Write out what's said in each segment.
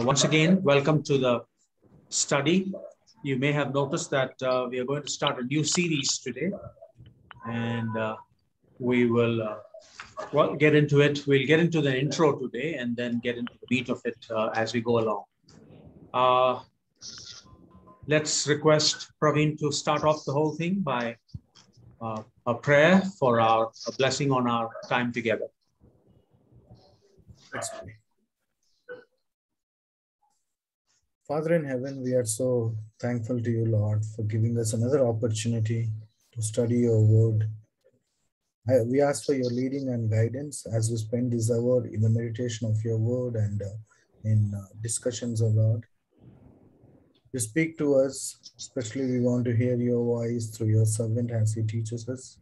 Uh, once again, welcome to the study. You may have noticed that uh, we are going to start a new series today, and uh, we will uh, well get into it. We'll get into the intro today, and then get into the meat of it uh, as we go along. Let's request Praveen to start off the whole thing by a prayer for our a blessing on our time together pray. Father in heaven, we are so thankful to you, Lord, for giving us another opportunity to study your word. I, we ask for your leading and guidance as we spend this hour in the meditation of your word and uh, in uh, discussions, O Lord. You speak to us, especially we want to hear your voice through your servant as he teaches us.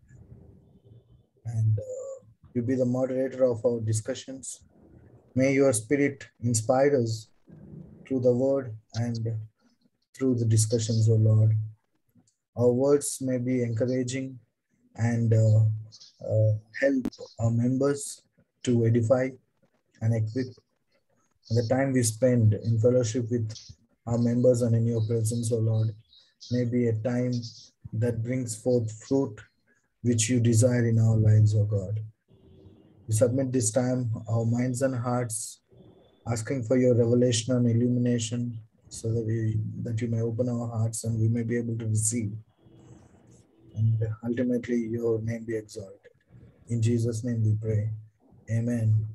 And uh, you be the moderator of our discussions. May your spirit inspire us through the word and through the discussions, O Lord. Our words may be encouraging and uh, uh, help our members to edify and equip. The time we spend in fellowship with our members and in your presence, O Lord, may be a time that brings forth fruit which you desire in our lives, O God. We submit this time our minds and hearts asking for your revelation and illumination so that we that you may open our hearts and we may be able to receive. And ultimately your name be exalted. In jesus name we pray. Amen.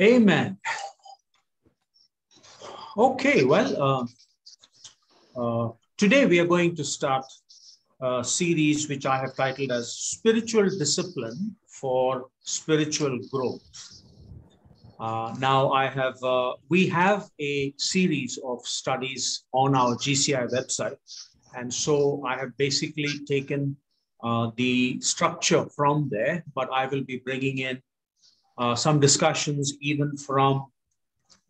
Amen. Okay well uh, uh, today we are going to start a series which i have titled as spiritual discipline for spiritual growth uh, now I have, uh, we have a series of studies on our GCI website. And so I have basically taken uh, the structure from there, but I will be bringing in uh, some discussions even from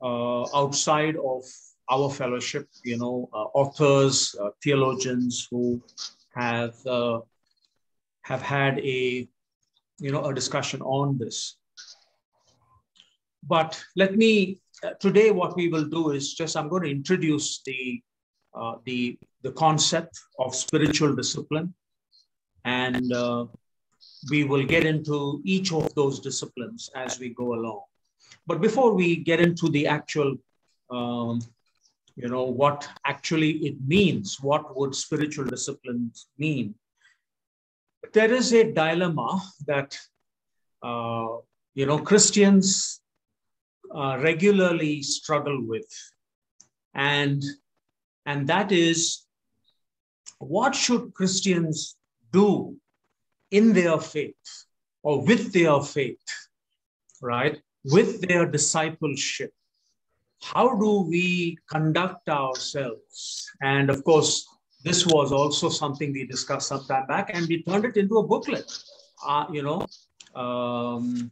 uh, outside of our fellowship, you know, authors, theologians who have, have had a, you know, a discussion on this. But let me, uh, today what we will do is just, I'm going to introduce the, uh, the, the concept of spiritual discipline. And uh, we will get into each of those disciplines as we go along. But before we get into the actual, um, you know, what actually it means, what would spiritual disciplines mean? There is a dilemma that, uh, you know, Christians uh, regularly struggle with. And, and that is what should Christians do in their faith or with their faith, right? With their discipleship. How do we conduct ourselves? And of course, this was also something we discussed some time back, and we turned it into a booklet. Uh, you know, um,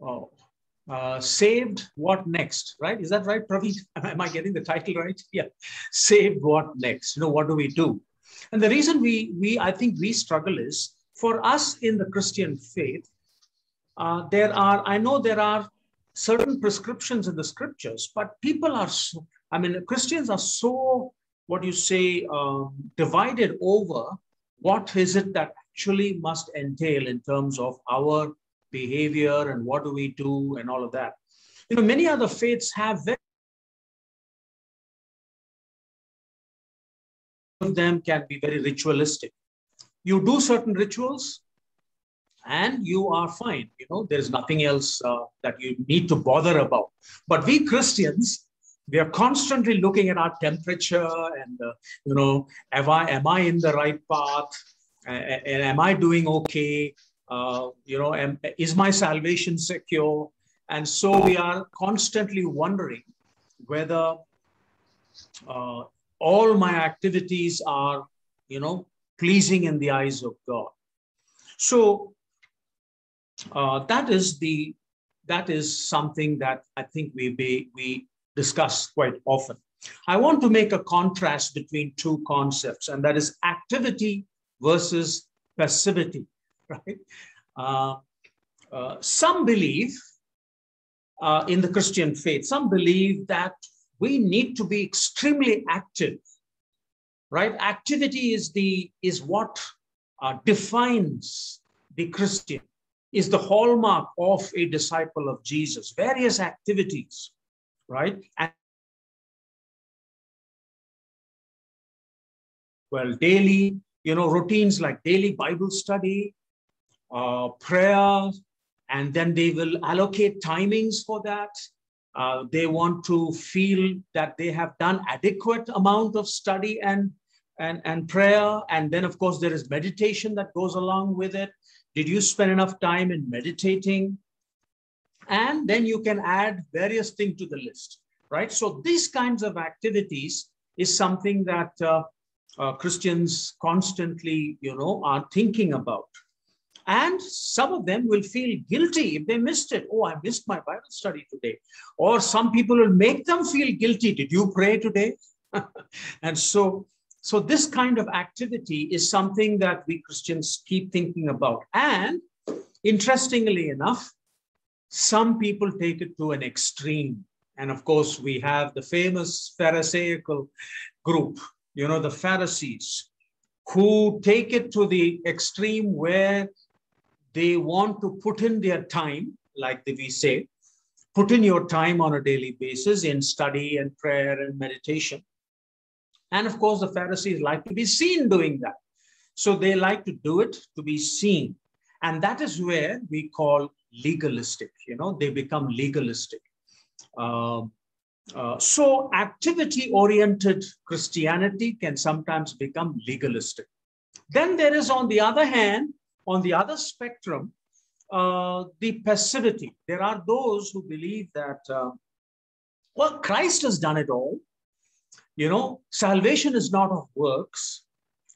oh, uh, saved what next right? Is that right Praveen? am i getting the title right? Yeah. Saved what next? You know what do we do? And the reason we we i think we struggle is for us in the christian faith uh, there are i know there are certain prescriptions in the scriptures but people are so i mean christians are so what you say um, divided over what is it that actually must entail in terms of our behavior and what do we do and all of that. You know, many other faiths have very of them can be very ritualistic. You do certain rituals and you are fine. You know, there's nothing else uh, that you need to bother about. But we Christians, we are constantly looking at our temperature and, uh, you know, am I, am I in the right path? And am I doing okay? Uh, you know, am, is my salvation secure? And so we are constantly wondering whether uh, all my activities are, you know, pleasing in the eyes of God. So uh, that is the that is something that I think we be, we discuss quite often. I want to make a contrast between two concepts, and that is activity versus passivity right? Uh, uh, some believe uh, in the Christian faith, some believe that we need to be extremely active, right? Activity is the is what defines the Christian, is the hallmark of a disciple of Jesus. Various activities, right? And well, daily, you know, routines like daily Bible study, uh, prayer, and then they will allocate timings for that. Uh, they want to feel that they have done adequate amount of study and, and, and prayer. And then, of course, there is meditation that goes along with it. Did you spend enough time in meditating? And then you can add various things to the list, right? So these kinds of activities is something that uh, uh, Christians constantly, you know, are thinking about. And some of them will feel guilty if they missed it. Oh, I missed my Bible study today. Or some people will make them feel guilty. Did you pray today? and so, so this kind of activity is something that we Christians keep thinking about. And interestingly enough, some people take it to an extreme. And of course, we have the famous Pharisaical group, you know, the Pharisees, who take it to the extreme where they want to put in their time, like we say, put in your time on a daily basis in study and prayer and meditation. And of course, the Pharisees like to be seen doing that. So they like to do it to be seen. And that is where we call legalistic, you know, they become legalistic. Uh, uh, so activity oriented Christianity can sometimes become legalistic. Then there is, on the other hand, on the other spectrum, uh, the passivity. There are those who believe that, uh, well, Christ has done it all. You know, salvation is not of works.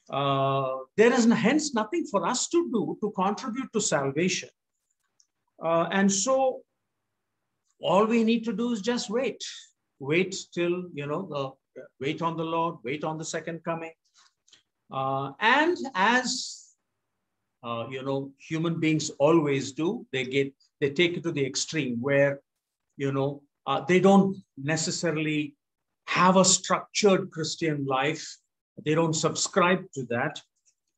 Uh, there is hence nothing for us to do to contribute to salvation. Uh, and so all we need to do is just wait. Wait till, you know, the, wait on the Lord, wait on the second coming. Uh, and as uh, you know, human beings always do. They get, they take it to the extreme where, you know, uh, they don't necessarily have a structured Christian life. They don't subscribe to that.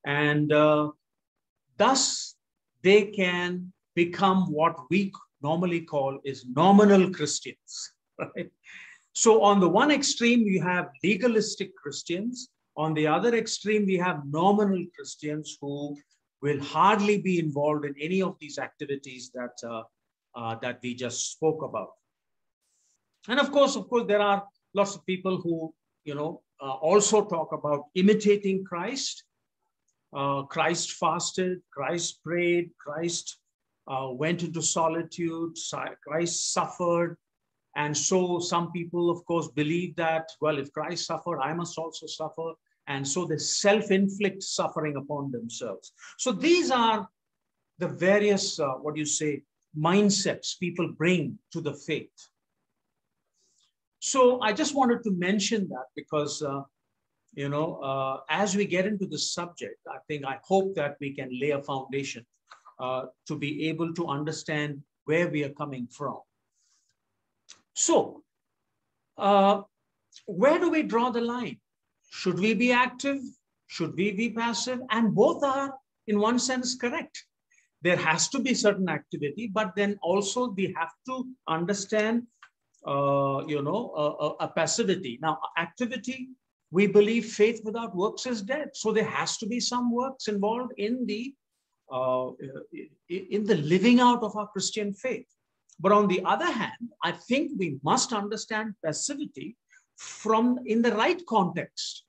And uh, thus, they can become what we normally call is nominal Christians, right? So on the one extreme, you have legalistic Christians. On the other extreme, we have nominal Christians who will hardly be involved in any of these activities that, uh, uh, that we just spoke about. And of course, of course, there are lots of people who, you know, uh, also talk about imitating Christ. Uh, Christ fasted, Christ prayed, Christ uh, went into solitude, Christ suffered. And so some people, of course, believe that, well, if Christ suffered, I must also suffer. And so they self inflict suffering upon themselves. So these are the various, uh, what do you say, mindsets people bring to the faith. So I just wanted to mention that because, uh, you know, uh, as we get into the subject, I think I hope that we can lay a foundation uh, to be able to understand where we are coming from. So, uh, where do we draw the line? Should we be active? Should we be passive? And both are, in one sense, correct. There has to be certain activity, but then also we have to understand, uh, you know, a, a passivity. Now, activity, we believe faith without works is dead. So there has to be some works involved in the uh, in the living out of our Christian faith. But on the other hand, I think we must understand passivity from in the right context.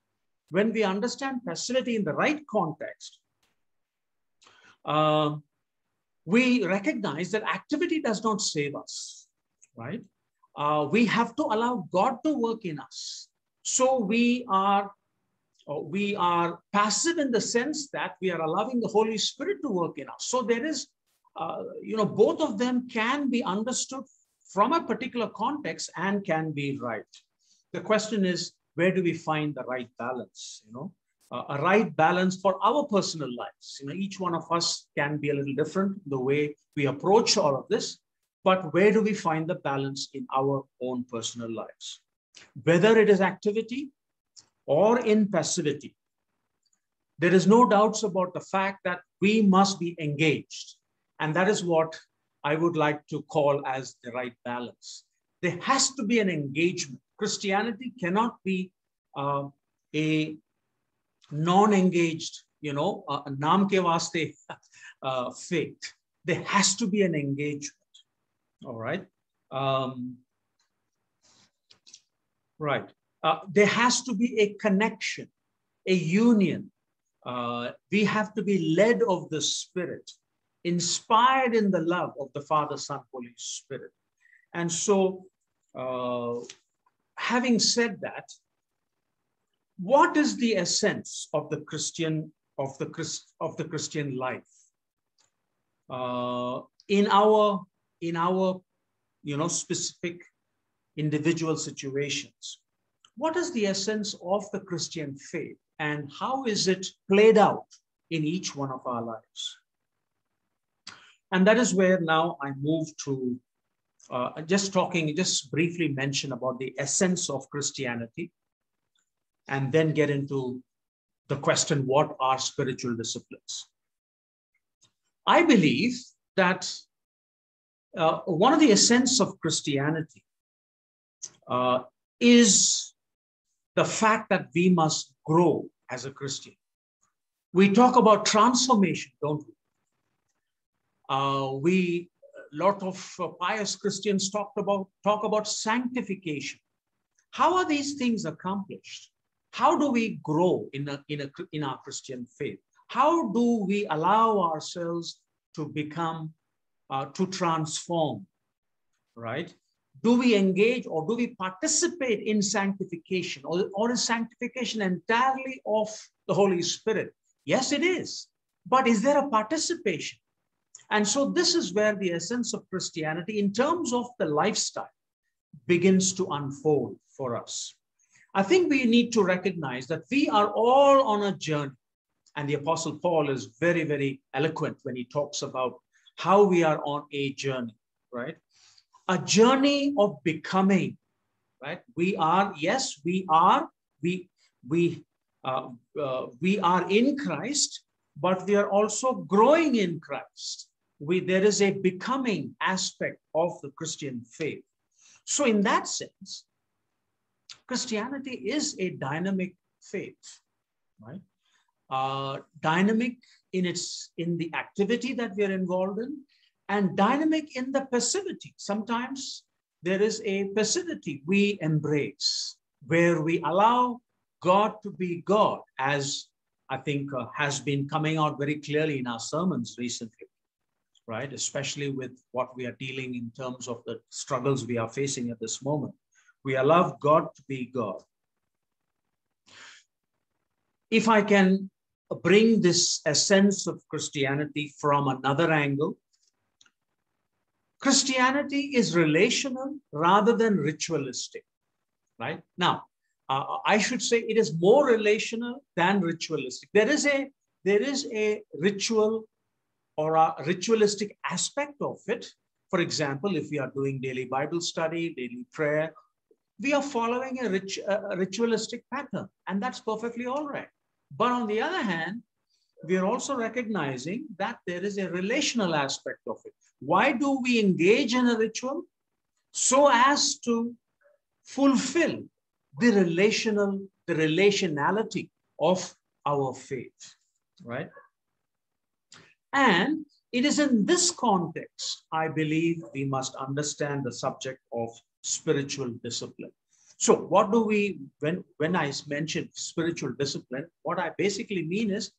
When we understand facility in the right context, uh, we recognize that activity does not save us, right? Uh, we have to allow God to work in us. So we are uh, we are passive in the sense that we are allowing the Holy Spirit to work in us. So there is, uh, you know, both of them can be understood from a particular context and can be right. The question is, where do we find the right balance? You know, uh, a right balance for our personal lives. You know, each one of us can be a little different the way we approach all of this, but where do we find the balance in our own personal lives? whether it is activity or in passivity. There is no doubts about the fact that we must be engaged. And that is what I would like to call as the right balance. There has to be an engagement. Christianity cannot be uh, a non-engaged, you know, naam ke vaste uh, faith. There has to be an engagement. All right. Um, right. Uh, there has to be a connection, a union. Uh, we have to be led of the Spirit, inspired in the love of the Father, Son, Holy Spirit. And so, uh, having said that, what is the essence of the Christian of the Christ, of the Christian life? Uh, in our in our you know specific individual situations, what is the essence of the Christian faith, and how is it played out in each one of our lives? And that is where now I move to uh, just talking, just briefly mention about the essence of Christianity and then get into the question what are spiritual disciplines? I believe that uh, one of the essence of Christianity uh, is the fact that we must grow as a Christian. We talk about transformation, don't we? Uh, we lot of uh, pious Christians talked about talk about sanctification. How are these things accomplished? How do we grow in, a, in, a, in our Christian faith? How do we allow ourselves to become, uh, to transform, right? Do we engage or do we participate in sanctification or, or is sanctification entirely of the Holy Spirit? Yes, it is. But is there a participation? And so this is where the essence of Christianity in terms of the lifestyle begins to unfold for us. I think we need to recognize that we are all on a journey. And the Apostle Paul is very, very eloquent when he talks about how we are on a journey, right? A journey of becoming, right? We are, yes, we are, we, we, uh, uh, we are in Christ, but we are also growing in Christ. We, there is a becoming aspect of the Christian faith. So, in that sense, Christianity is a dynamic faith, right? Uh, dynamic in its in the activity that we are involved in, and dynamic in the passivity. Sometimes there is a passivity we embrace where we allow God to be God, as I think uh, has been coming out very clearly in our sermons recently, right? Especially with what we are dealing in terms of the struggles we are facing at this moment. We allow God to be God. If I can bring this essence of Christianity from another angle, Christianity is relational rather than ritualistic, right? Now, uh, I should say it is more relational than ritualistic. There is a there is a ritual or a ritualistic aspect of it. For example, if we are doing daily Bible study, daily prayer, we are following a, a ritualistic pattern, and that's perfectly all right. But on the other hand, we are also recognizing that there is a relational aspect of it. Why do we engage in a ritual? So as to fulfill the relational, the relationality of our faith, right? And it is in this context, I believe, we must understand the subject of spiritual discipline. So what do we, when, when I mention spiritual discipline, what I basically mean is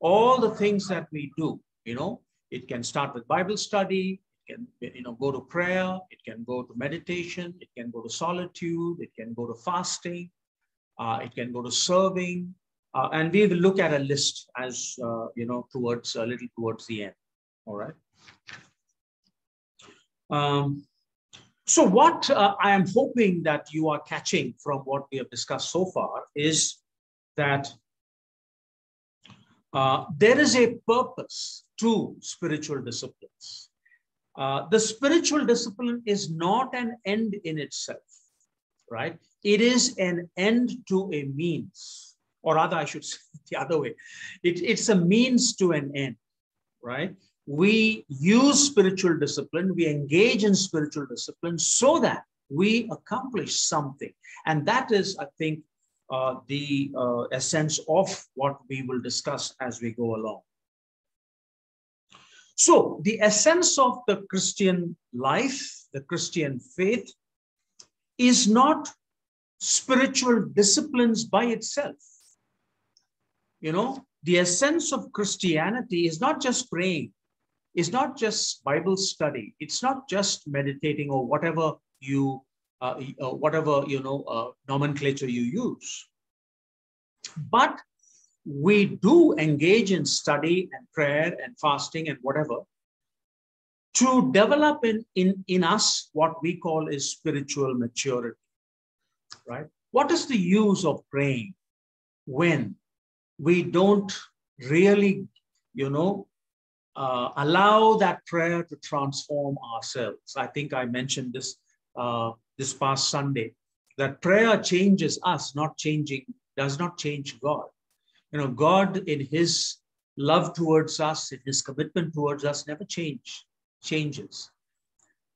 all the things that we do, you know, it can start with Bible study, it can, you know, go to prayer, it can go to meditation, it can go to solitude, it can go to fasting, uh, it can go to serving, uh, and we will look at a list as, uh, you know, towards a little towards the end, all right? Um, so what uh, I am hoping that you are catching from what we have discussed so far is that uh, there is a purpose to spiritual disciplines. Uh, the spiritual discipline is not an end in itself, right? it is an end to a means, or rather, I should say the other way. It, it's a means to an end, right? We use spiritual discipline, we engage in spiritual discipline so that we accomplish something. And that is, I think, uh, the uh, essence of what we will discuss as we go along. So, the essence of the Christian life, the Christian faith, is not spiritual disciplines by itself. You know, the essence of Christianity is not just praying, it's not just Bible study, it's not just meditating or whatever you, uh, uh, whatever you know uh, nomenclature you use, but we do engage in study and prayer and fasting and whatever to develop in, in, in us what we call is spiritual maturity right? What is the use of praying? When we don't really, you know, uh, allow that prayer to transform ourselves? I think I mentioned this uh, this past Sunday that prayer changes us, not changing, does not change God. You know, God in His love towards us, in His commitment towards us, never change changes,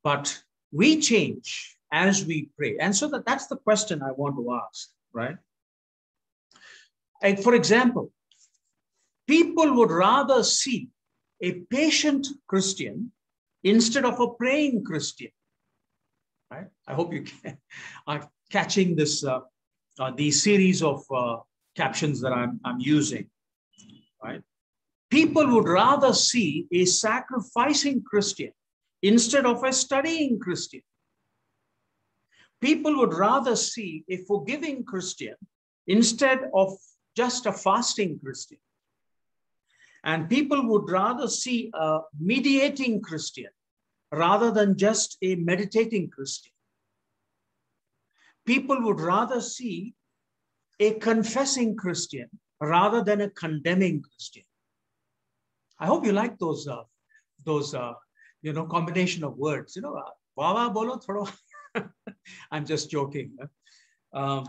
but we change as we pray. And so that, that's the question I want to ask, right? For example, people would rather see a patient Christian instead of a praying Christian. Right? I hope you can, are catching this uh, uh, these series of uh, captions that I'm, I'm using. Right? People would rather see a sacrificing Christian instead of a studying Christian. People would rather see a forgiving Christian instead of just a fasting Christian. And people would rather see a mediating Christian rather than just a meditating Christian. People would rather see a confessing Christian rather than a condemning Christian. I hope you like those, uh, those uh, you know, combination of words. You know, uh, bolo I'm just joking. Um,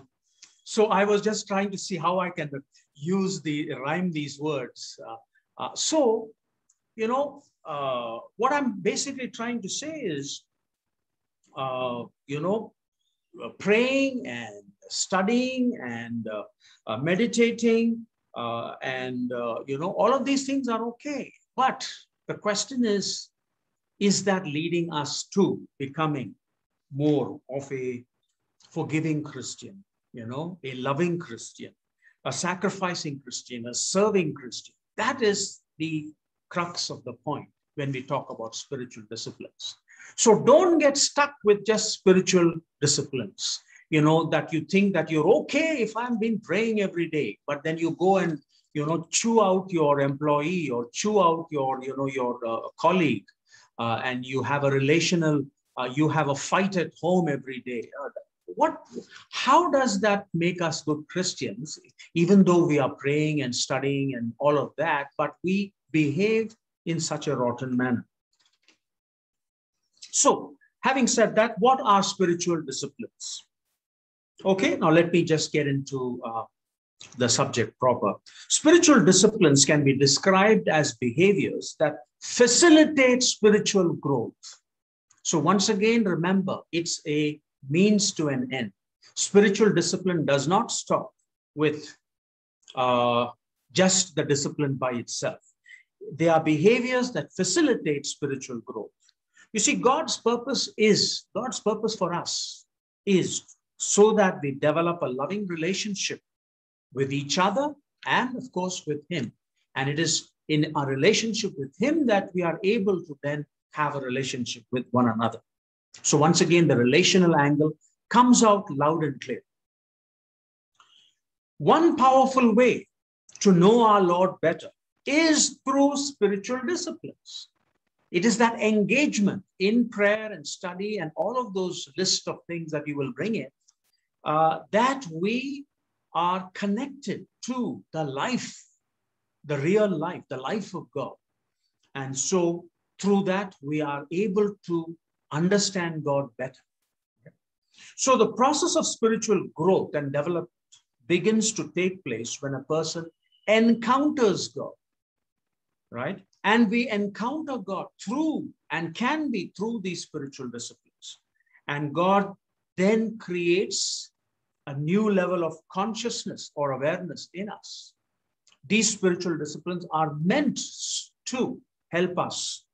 so I was just trying to see how I can use the rhyme these words. Uh, uh, so, you know, uh, what I'm basically trying to say is, uh, you know, uh, praying and studying and uh, meditating and, you know, all of these things are okay. But the question is, is that leading us to becoming more of a forgiving Christian, you know, a loving Christian, a sacrificing Christian, a serving Christian. That is the crux of the point when we talk about spiritual disciplines. So don't get stuck with just spiritual disciplines. You know, that you think that you're okay if I've been praying every day, but then you go and, you know, chew out your employee or chew out your, you know, your uh, colleague, uh, and you have a relational uh, you have a fight at home every day. What, how does that make us good Christians, even though we are praying and studying and all of that, but we behave in such a rotten manner? So, having said that, what are spiritual disciplines? Okay, now let me just get into uh, the subject proper. Spiritual disciplines can be described as behaviors that facilitate spiritual growth so once again, remember, it's a means to an end. Spiritual discipline does not stop with uh, just the discipline by itself. They are behaviors that facilitate spiritual growth. You see, God's purpose is, God's purpose for us is so that we develop a loving relationship with each other and, of course, with Him. And it is in our relationship with Him that we are able to then have a relationship with one another. So once again, the relational angle comes out loud and clear. One powerful way to know our Lord better is through spiritual disciplines. It is that engagement in prayer and study and all of those list of things that you will bring in uh, that we are connected to the life, the real life, the life of God. And so through that, we are able to understand God better. So the process of spiritual growth and development begins to take place when a person encounters God, right? And we encounter God through and can be through these spiritual disciplines. And God then creates a new level of consciousness or awareness in us. These spiritual disciplines are meant to help us,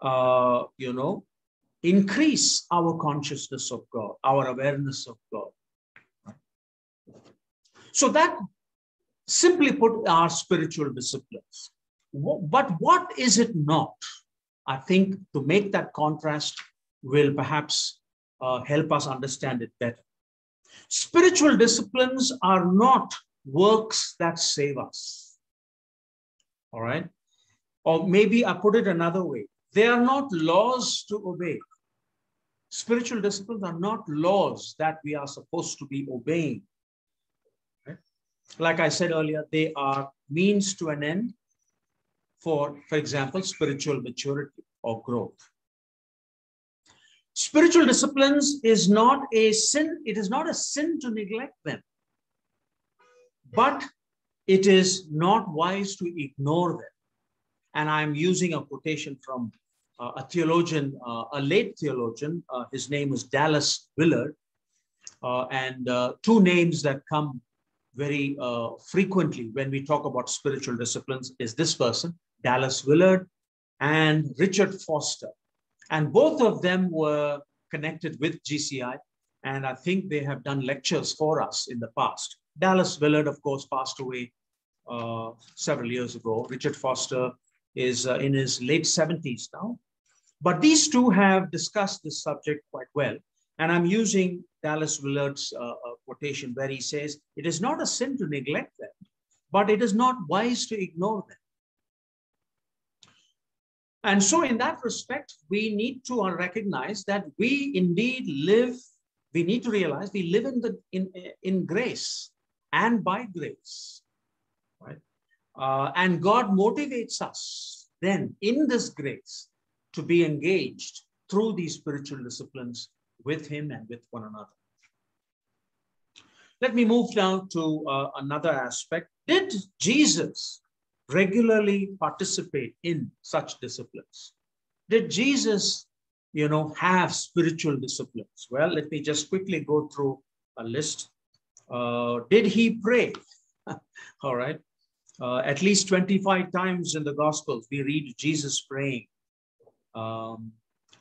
uh, you know, increase our consciousness of God, our awareness of God. So that simply put are spiritual disciplines. But what is it not? I think to make that contrast will perhaps uh, help us understand it better. Spiritual disciplines are not works that save us. All right. Or maybe I put it another way they are not laws to obey. Spiritual disciplines are not laws that we are supposed to be obeying. Like I said earlier, they are means to an end for, for example, spiritual maturity or growth. Spiritual disciplines is not a sin, it is not a sin to neglect them, but it is not wise to ignore them. And I'm using a quotation from a theologian, uh, a late theologian. Uh, his name was Dallas Willard. Uh, and two names that come very frequently when we talk about spiritual disciplines is this person, Dallas Willard, and Richard Foster. And both of them were connected with GCI. And I think they have done lectures for us in the past. Dallas Willard, of course, passed away uh, several years ago. Richard Foster is uh, in his late 70s now. But these two have discussed this subject quite well. And I'm using Dallas Willard's uh, uh, quotation where he says, It is not a sin to neglect them, but it is not wise to ignore them. And so, in that respect, we need to recognize that we indeed live, we need to realize we live in, the, in, in grace and by grace. Right? Uh, and God motivates us then in this grace to be engaged through these spiritual disciplines with Him and with one another. Let me move now to uh, another aspect. Did Jesus regularly participate in such disciplines? Did Jesus, you know, have spiritual disciplines? Well, let me just quickly go through a list. Uh, did he pray? All right. Uh, at least 25 times in the Gospels, we read Jesus praying. Um,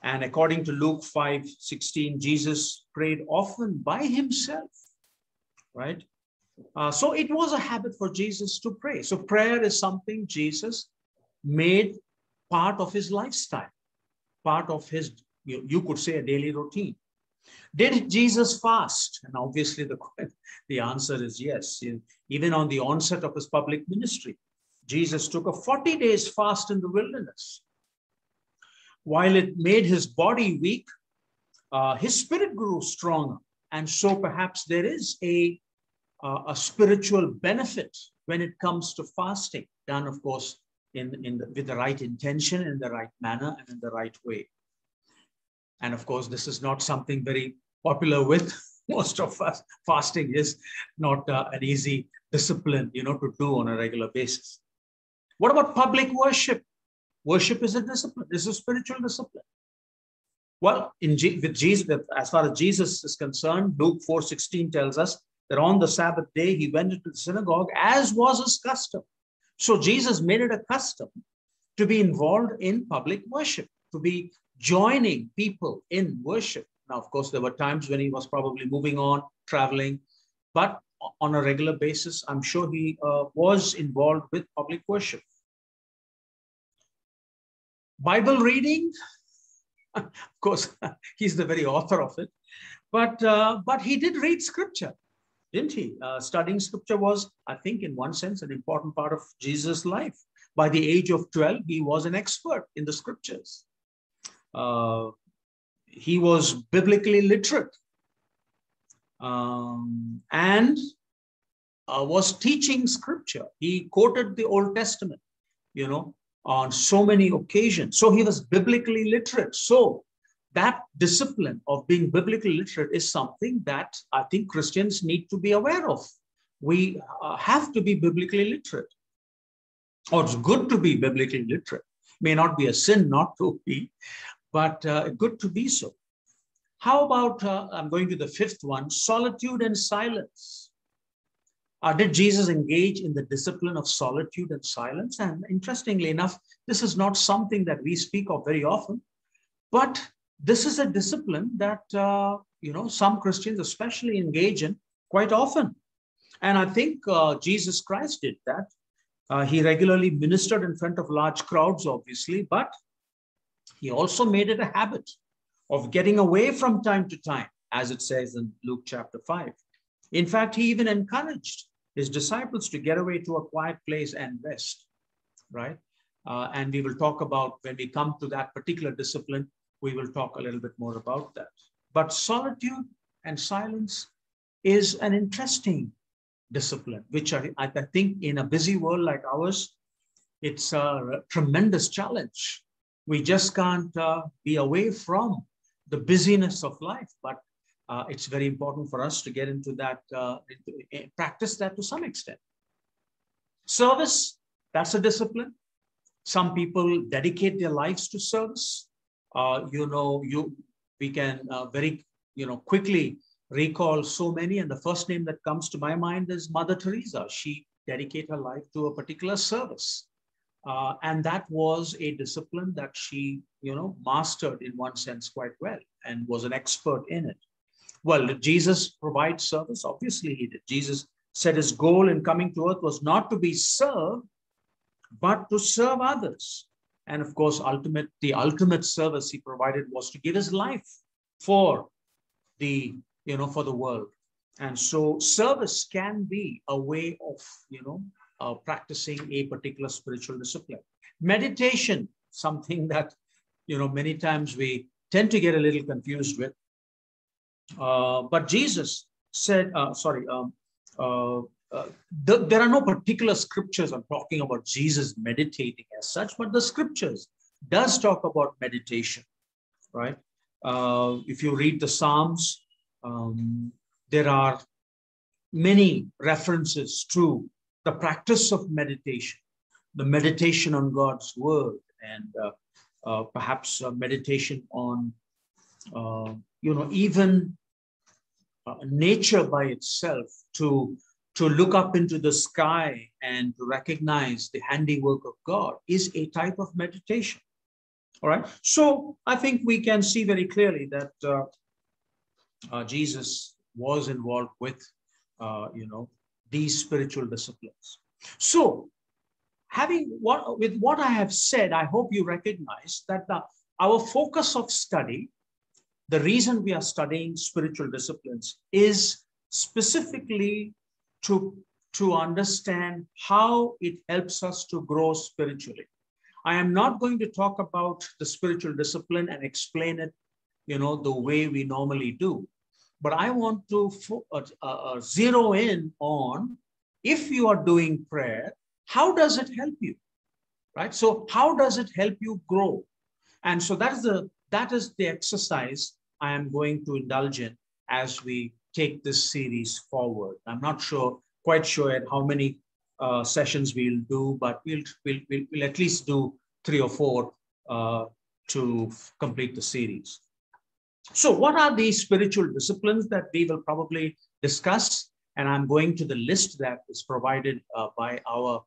and according to Luke 5 16, Jesus prayed often by himself, right? Uh, so it was a habit for Jesus to pray. So prayer is something Jesus made part of his lifestyle, part of his, you, you could say, a daily routine. Did Jesus fast? And obviously, the, the answer is yes. Even on the onset of his public ministry, Jesus took a 40 days fast in the wilderness. While it made his body weak, uh, his spirit grew stronger. And so perhaps there is a uh, a spiritual benefit when it comes to fasting, done, of course, in, in the, with the right intention, in the right manner, and in the right way. And of course, this is not something very popular with most of us. Fasting is not uh, an easy discipline, you know, to do on a regular basis. What about public worship? Worship is a discipline. This is a spiritual discipline. Well, in G- with Jesus, as far as Jesus is concerned, Luke 4:16 tells us that on the Sabbath day he went into the synagogue as was his custom. So Jesus made it a custom to be involved in public worship, to be joining people in worship. Now, of course, there were times when he was probably moving on, traveling, but on a regular basis, I'm sure he uh, was involved with public worship. Bible reading, of course, he's the very author of it, but, uh, but he did read scripture didn't he? Uh, studying scripture was, I think, in one sense, an important part of Jesus' life. By the age of 12, he was an expert in the scriptures. Uh, he was biblically literate um, and uh, was teaching scripture. He quoted the Old Testament, you know, on so many occasions. So he was biblically literate. So that discipline of being biblically literate is something that I think Christians need to be aware of. We uh, have to be biblically literate, or it's good to be biblically literate. May not be a sin not to be, but uh, good to be so. How about, uh, I'm going to the fifth one, solitude and silence. Uh, did Jesus engage in the discipline of solitude and silence? And interestingly enough, this is not something that we speak of very often, but this is a discipline that uh, you know some Christians especially engage in quite often. And I think uh, Jesus Christ did that. Uh, he regularly ministered in front of large crowds, obviously, but he also made it a habit of getting away from time to time, as it says in Luke chapter 5. In fact, he even encouraged his disciples to get away to a quiet place and rest, right? Uh, and we will talk about when we come to that particular discipline, we will talk a little bit more about that. But solitude and silence is an interesting discipline, which I, I think in a busy world like ours, it's a tremendous challenge. We just can't uh, be away from the busyness of life, but uh, it's very important for us to get into that, uh, into, practice that to some extent. Service, that's a discipline. Some people dedicate their lives to service. Uh, you know, you we can uh, very you know quickly recall so many, and the first name that comes to my mind is Mother Teresa. She dedicated her life to a particular service. Uh, and that was a discipline that she, you know, mastered in one sense quite well and was an expert in it. Well, did Jesus provide service? Obviously, he did. Jesus said his goal in coming to earth was not to be served, but to serve others. And of course, ultimate the ultimate service he provided was to give his life for the you know for the world. And so, service can be a way of you know uh, practicing a particular spiritual discipline. Meditation, something that you know many times we tend to get a little confused with. Uh, but Jesus said, uh, sorry, um, uh, uh, the, there are no particular scriptures I'm talking about Jesus meditating as such, but the scriptures does talk about meditation, right? Uh, if you read the Psalms, um, there are many references to the practice of meditation, the meditation on God's word, and uh, uh, perhaps meditation on, uh, you know, even uh, nature by itself to to look up into the sky and to recognize the handiwork of God is a type of meditation. All right. So I think we can see very clearly that uh, uh, Jesus was involved with, uh, you know, these spiritual disciplines. So, having what with what I have said, I hope you recognize that the, our focus of study, the reason we are studying spiritual disciplines, is specifically to, to understand how it helps us to grow spiritually. I am not going to talk about the spiritual discipline and explain it, you know, the way we normally do. But I want to uh, uh, uh, zero in on if you are doing prayer, how does it help you? Right? So how does it help you grow? And so that is the that is the exercise I am going to indulge in as we take this series forward. I'm not sure, quite sure at how many uh, sessions we'll do, but we'll, we'll, we'll, we'll, at least do three or four uh, to complete the series. So what are these spiritual disciplines that we will probably discuss? And I'm going to the list that is provided uh, by our,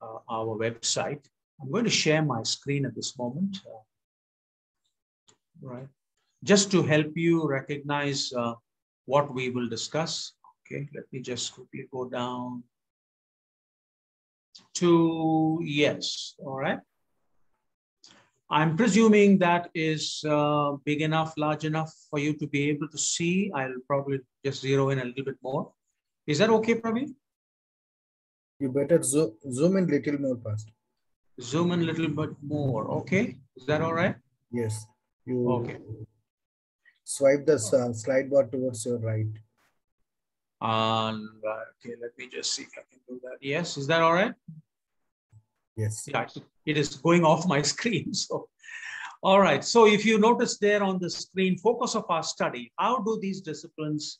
uh, our website. I'm going to share my screen at this moment. Right. Just to help you recognize uh, what we will discuss. Okay, let me just quickly go down to yes, all right. I'm presuming that is uh, big enough, large enough for you to be able to see. I'll probably just zero in a little bit more. Is that okay, Praveen? You better zo zoom in little more fast. Zoom in a little bit more. Okay. Is that all right? Yes. You okay swipe the uh, slide bar towards your right. And okay, let me just see if I can do that. Yes, is that all right? Yes. Yeah, it is going off my screen. So, All right. So if you notice there on the screen, focus of our study, how do these disciplines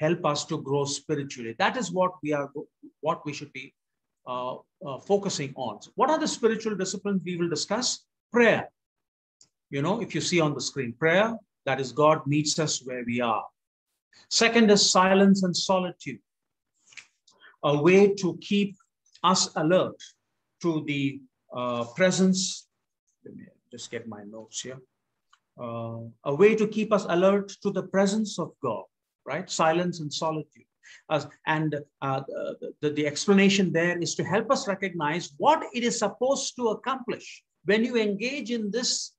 help us to grow spiritually? That is what we are, what we should be uh, uh, focusing on. So what are the spiritual disciplines we will discuss? Prayer. You know, if you see on the screen, prayer, that is God meets us where we are. Second is silence and solitude, a way to keep us alert to the uh, presence. Let me just get my notes here. Uh, a way to keep us alert to the presence of God, right? Silence and solitude. Uh, and the, the explanation there is to help us recognize what it is supposed to accomplish. When you engage in this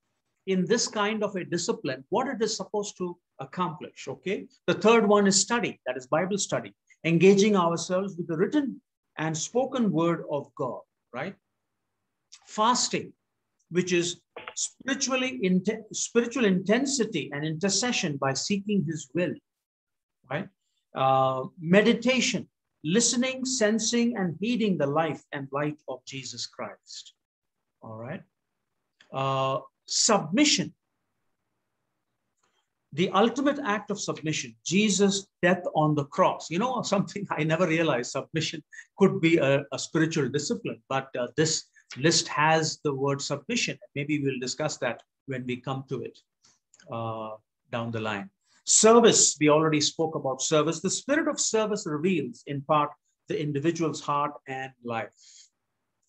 in this kind of a discipline, what it is supposed to accomplish. Okay. The third one is study, that is Bible study, engaging ourselves with the written and spoken word of God, right? Fasting, which is spiritually spiritual intensity and intercession by seeking His will, right? Uh, meditation, listening, sensing, and heeding the life and light of Jesus Christ. All right. Uh, submission, the ultimate act of submission, Jesus' death on the cross. You know, something I never realized submission could be a, a spiritual discipline, but uh, this list has the word submission. Maybe we'll discuss that when we come to it uh, down the line. Service, we already spoke about service. The spirit of service reveals, in part, the individual's heart and life,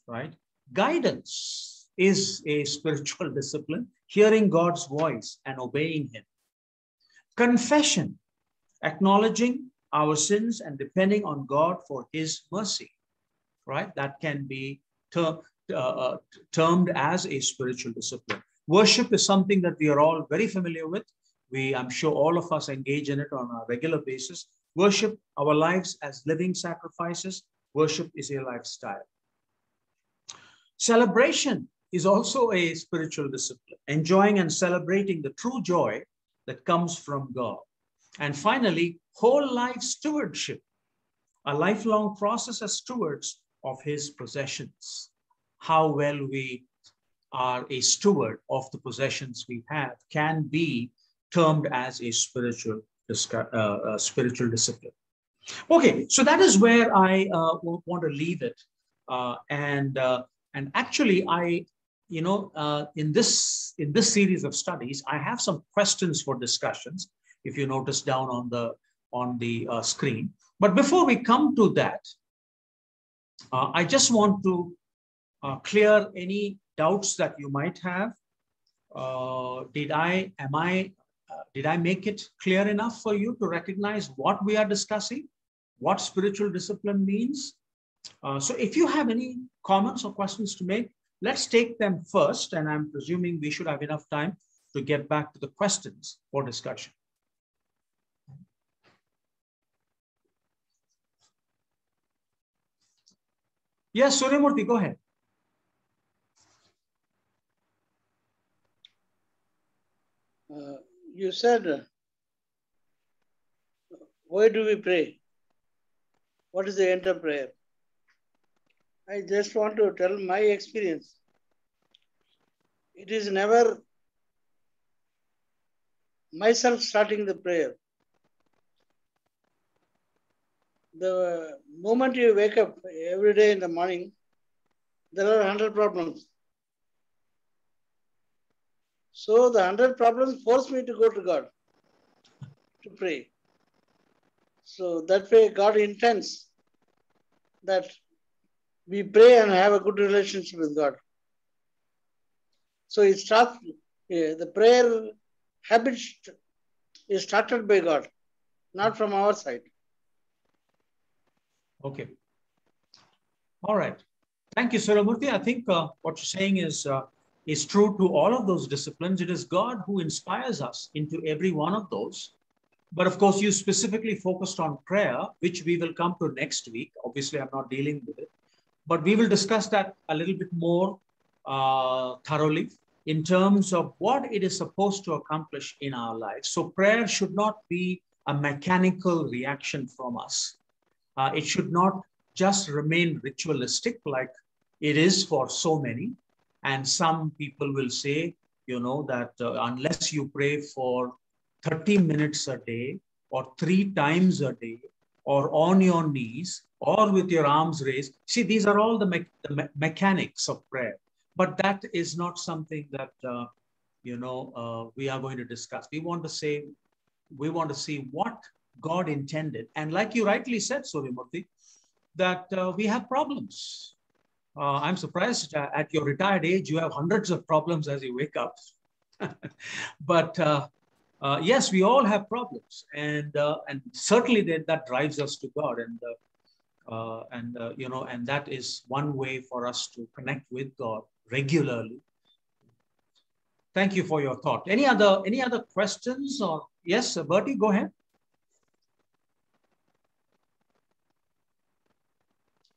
right? Guidance is a spiritual discipline, hearing God's voice and obeying Him. Confession, acknowledging our sins and depending on God for His mercy, right? That can be ter uh, uh, termed as a spiritual discipline. Worship is something that we are all very familiar with. We, I'm sure all of us engage in it on a regular basis. Worship our lives as living sacrifices. Worship is a lifestyle. Celebration is also a spiritual discipline, enjoying and celebrating the true joy that comes from God. And finally, whole life stewardship, a lifelong process as stewards of his possessions. How well we are a steward of the possessions we have can be termed as a spiritual, uh, spiritual discipline. Okay, so that is where I uh, want to leave it. Uh, and, uh, and actually, I you know, uh, in this in this series of studies, I have some questions for discussions. If you notice down on the on the uh, screen, but before we come to that, uh, I just want to uh, clear any doubts that you might have. Uh, did I am I uh, did I make it clear enough for you to recognize what we are discussing, what spiritual discipline means? so if you have any comments or questions to make, Let's take them first, and I'm presuming we should have enough time to get back to the questions for discussion. Yes, Suryamurthy, go ahead. Uh, you said, uh, why do we pray? What is the end of prayer? I just want to tell my experience. It is never myself starting the prayer. The moment you wake up every day in the morning, there are 100 problems. So the 100 problems force me to go to God to pray. So that way God intends that we pray and have a good relationship with God. So it starts, the prayer habit is started by God, not from our side. Okay. All right. Thank you, Suryamurthy. I think uh, what you're saying is uh, is true to all of those disciplines. It is God who inspires us into every one of those. But of course, you specifically focused on prayer, which we will come to next week. Obviously, I'm not dealing with it. But we will discuss that a little bit more uh, thoroughly in terms of what it is supposed to accomplish in our lives. So prayer should not be a mechanical reaction from us. Uh, it should not just remain ritualistic like it is for so many. And some people will say you know, that uh, unless you pray for 30 minutes a day or three times a day or on your knees or with your arms raised, see, these are all the, me the me mechanics of prayer. But that is not something that, uh, you know, uh, we are going to discuss. We want to say, we want to see what God intended. And like you rightly said, Suryamurthy, that uh, we have problems. Uh, I'm surprised uh, at your retired age, you have hundreds of problems as you wake up. but uh, uh, yes, we all have problems, and uh, and certainly that, that drives us to God, and uh, and you know, and that is one way for us to connect with God regularly. Thank you for your thought. Any other any other questions or yes, Bertie, go ahead.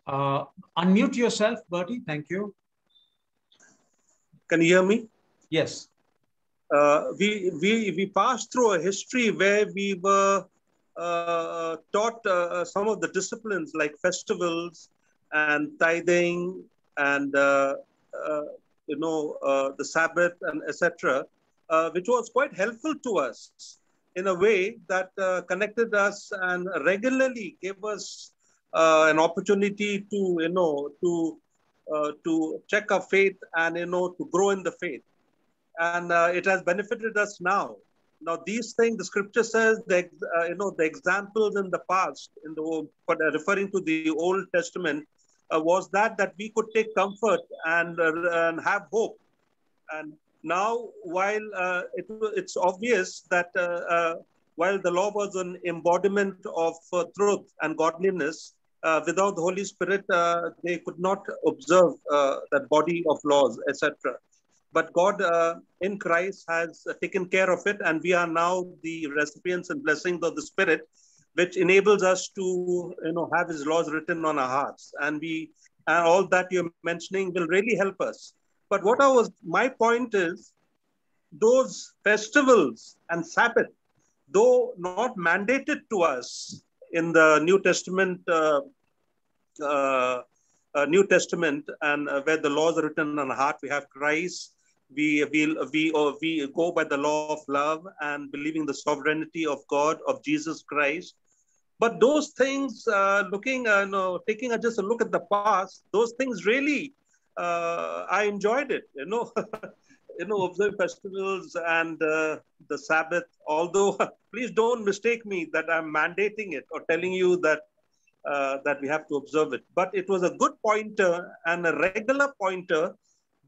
Uh, unmute yourself, Bertie. Thank you. Can you hear me? Yes. Uh, we, we, we passed through a history where we were uh, taught uh, some of the disciplines like festivals and tithing and, uh, uh, you know, the Sabbath and etc., which was quite helpful to us in a way that connected us and regularly gave us uh, an opportunity to you know to uh, to check our faith and you know to grow in the faith and uh, it has benefited us now now these things the scripture says that uh, you know the examples in the past in the uh, referring to the old testament uh, was that that we could take comfort and, and have hope and now while it, it's obvious that while the law was an embodiment of truth and godliness uh, without the Holy Spirit, uh, they could not observe uh, that body of laws, etc. But God uh, in Christ has taken care of it, and we are now the recipients and blessings of the Spirit, which enables us to, you know, have His laws written on our hearts, and we, and all that you're mentioning will really help us. But what I was, my point is, those festivals and Sabbath, though not mandated to us, in the New Testament, uh, uh, uh, New Testament, and where the laws are written on the heart, we have Christ. We we we we go by the law of love and believing the sovereignty of God of Jesus Christ. But those things, looking, you know, taking a, just a look at the past, those things really, I enjoyed it. You know. you know, observe festivals and uh, the Sabbath. Although, please don't mistake me that I'm mandating it or telling you that uh, that we have to observe it. But it was a good pointer and a regular pointer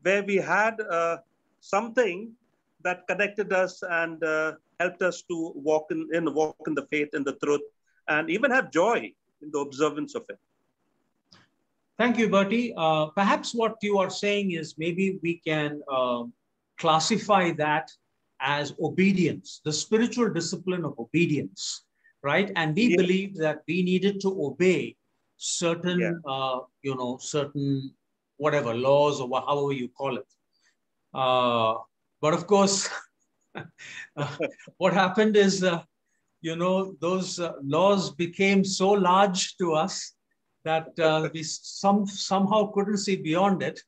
where we had uh, something that connected us and uh, helped us to walk in, in walk in the faith and the truth, and even have joy in the observance of it. Thank you, Bertie. Uh, perhaps what you are saying is maybe we can um, classify that as obedience, the spiritual discipline of obedience, right? And we yeah. believed that we needed to obey certain, yeah. uh, you know, certain whatever laws or however you call it. Uh, but of course, uh, what happened is, uh, you know, those uh, laws became so large to us that uh, we some somehow couldn't see beyond it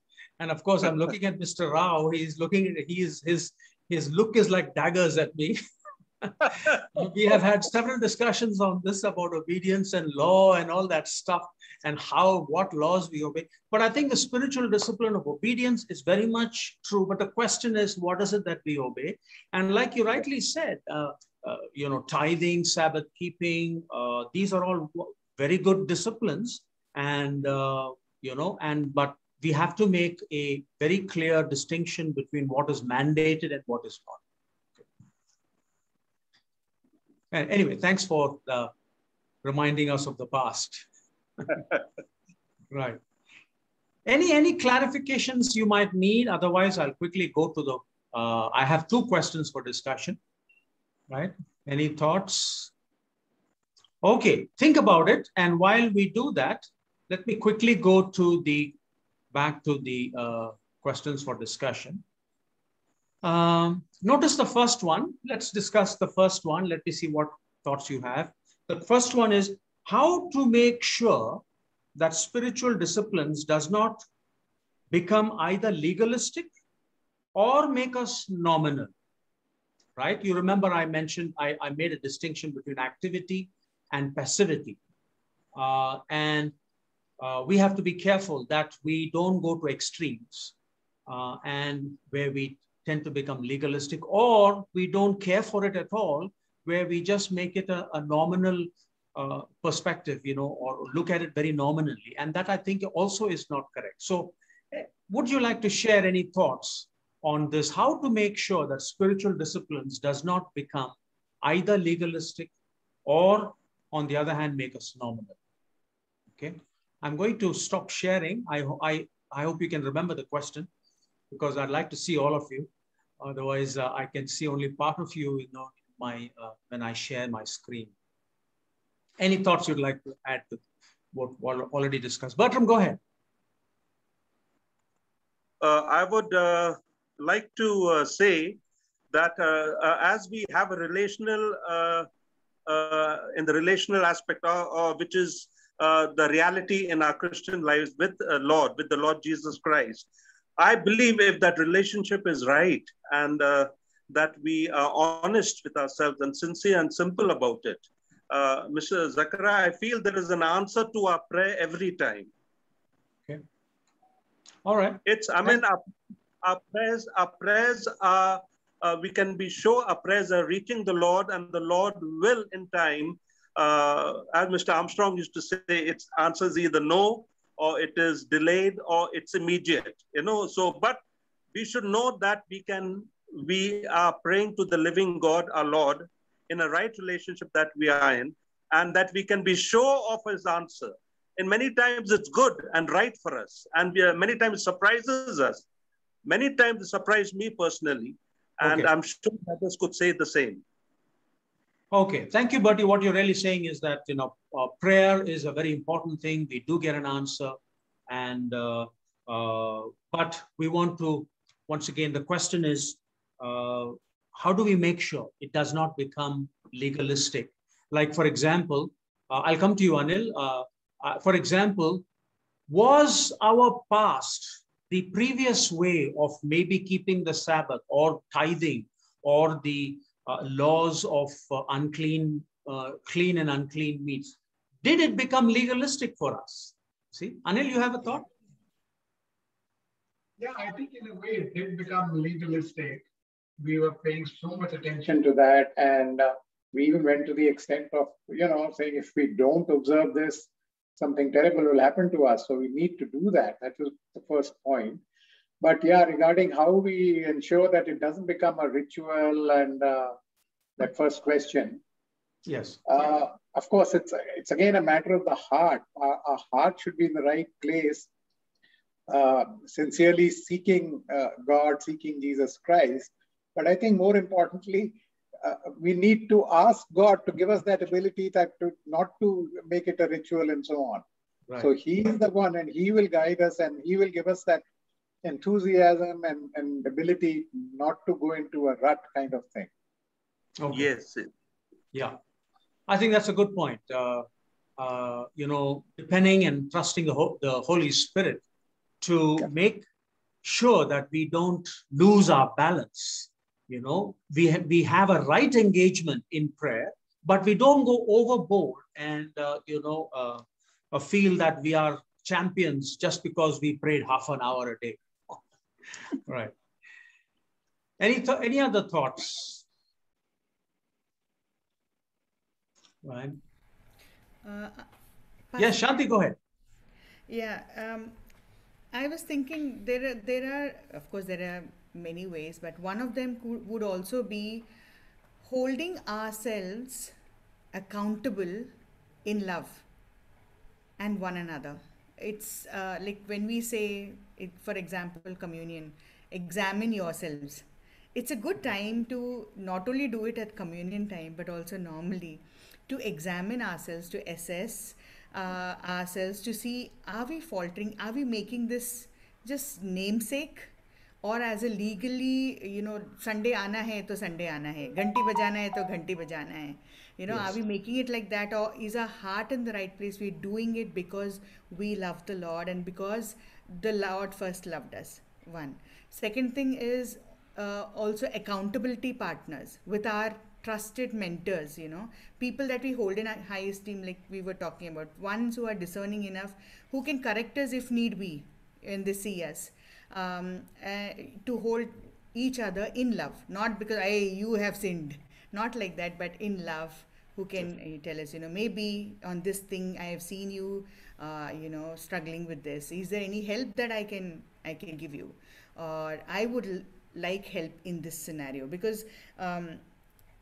and of course, I'm looking at Mr. Rao. He's looking, he's, his, his look is like daggers at me. we have had several discussions on this about obedience and law and all that stuff and how, what laws we obey. But I think the spiritual discipline of obedience is very much true. But the question is, what is it that we obey? And like you rightly said, uh, uh, you know, tithing, Sabbath keeping, uh, these are all very good disciplines. And, uh, you know, and, but we have to make a very clear distinction between what is mandated and what is not. Okay. Anyway, thanks for uh, reminding us of the past. right. Any any clarifications you might need? Otherwise, I'll quickly go to the. Uh, I have two questions for discussion. Right. Any thoughts? Okay, think about it. And while we do that, let me quickly go to the back to the uh, questions for discussion. Um, notice the first one. Let's discuss the first one. Let me see what thoughts you have. The first one is how to make sure that spiritual disciplines does not become either legalistic or make us nominal, right? You remember I mentioned, I, I made a distinction between activity and passivity. Uh, and uh, we have to be careful that we don't go to extremes uh, and where we tend to become legalistic or we don't care for it at all, where we just make it a, a nominal uh, perspective, you know, or look at it very nominally. And that I think also is not correct. So eh, would you like to share any thoughts on this, how to make sure that spiritual disciplines does not become either legalistic or on the other hand, make us nominal. Okay. I'm going to stop sharing. I, I, I hope you can remember the question because I'd like to see all of you. Otherwise, uh, I can see only part of you, you know, my, uh, when I share my screen. Any thoughts you'd like to add to what, what already discussed? Bertram, go ahead. Uh, I would uh, like to uh, say that uh, uh, as we have a relational, uh, in the relational aspect, which is the reality in our Christian lives with Lord, with the Lord Jesus Christ, I believe if that relationship is right and that we are honest with ourselves and sincere and simple about it, uh, Mr. Zakaria, I feel there is an answer to our prayer every time. Okay. All right. It's, I mean, our, our prayers, our prayers are, uh, we can be sure our prayers are reaching the Lord and the Lord will in time, uh, as Mr. Armstrong used to say, its answers either no or it is delayed or it's immediate, you know. So, but we should know that we can, we are praying to the living God, our Lord, in a right relationship that we are in, and that we can be sure of his answer. And many times it's good and right for us, and we are, many times it surprises us Many times it surprised me personally, and okay. I'm sure others could say the same. Okay, thank you, Bertie. What you're really saying is that you know uh, prayer is a very important thing. We do get an answer, and uh, uh, but we want to once again the question is uh, how do we make sure it does not become legalistic? Like for example, uh, I'll come to you, Anil. Uh, for example, was our past the previous way of maybe keeping the Sabbath or tithing or the laws of uh, unclean, uh, clean and unclean meats, did it become legalistic for us? See, Anil, you have a thought? Yeah, I think in a way it did become legalistic. We were paying so much attention to that. And uh, we even went to the extent of, you know, saying if we don't observe this, something terrible will happen to us. So we need to do that. That was the first point. But yeah, regarding how we ensure that it doesn't become a ritual and uh, that first question. Yes. Uh, of course, it's it's again a matter of the heart. Our, our heart should be in the right place, uh, sincerely seeking uh, God, seeking Jesus Christ. But I think more importantly, uh, we need to ask God to give us that ability that to not to make it a ritual and so on. Right. So He is the one, and He will guide us, and He will give us that enthusiasm and, and ability not to go into a rut kind of thing. Okay. Yes. Yeah, I think that's a good point. Uh, uh, you know, depending and trusting the, Ho- the Holy Spirit to okay. make sure that we don't lose our balance you know, we, ha- we have a right engagement in prayer, but we don't go overboard and, uh, you know, uh, feel that we are champions just because we prayed half an hour a day. Right. Any, th- any other thoughts? Right. Uh, yes, Shanti, go ahead. Yeah, um, I was thinking there are there are of course there are many ways, but one of them could, would also be holding ourselves accountable in love and one another. It's uh, like when we say, for example, communion, examine yourselves. It's a good time to not only do it at communion time, but also normally to examine ourselves, to assess uh, ourselves, to see are we faltering, are we making this just namesake और as a legally you know Sunday आना है तो Sunday आना है घंटी बजाना है तो घंटी बजाना है you know yes. are we making it like that or is our heart in the right place? We're doing it because we love the lord and because the lord first loved us one. Second thing is uh, also accountability partners with our trusted mentors you know. People that we hold in high esteem like we were talking about ones who are discerning enough who can correct us if need be when they see us um, uh, to hold each other in love. Not because i you have sinned not like that but in love who can uh, tell us you know maybe on this thing i have seen you uh, you know struggling with this. Is there any help that i can i can give you? Or i would l- like help in this scenario. Because um,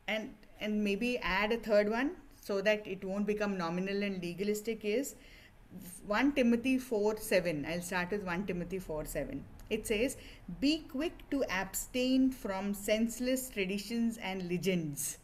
and and maybe add a third one so that it won't become nominal and legalistic is 1 timothy 4 7 i'll start with 1 timothy 4 7 it says be quick to abstain from senseless traditions and legends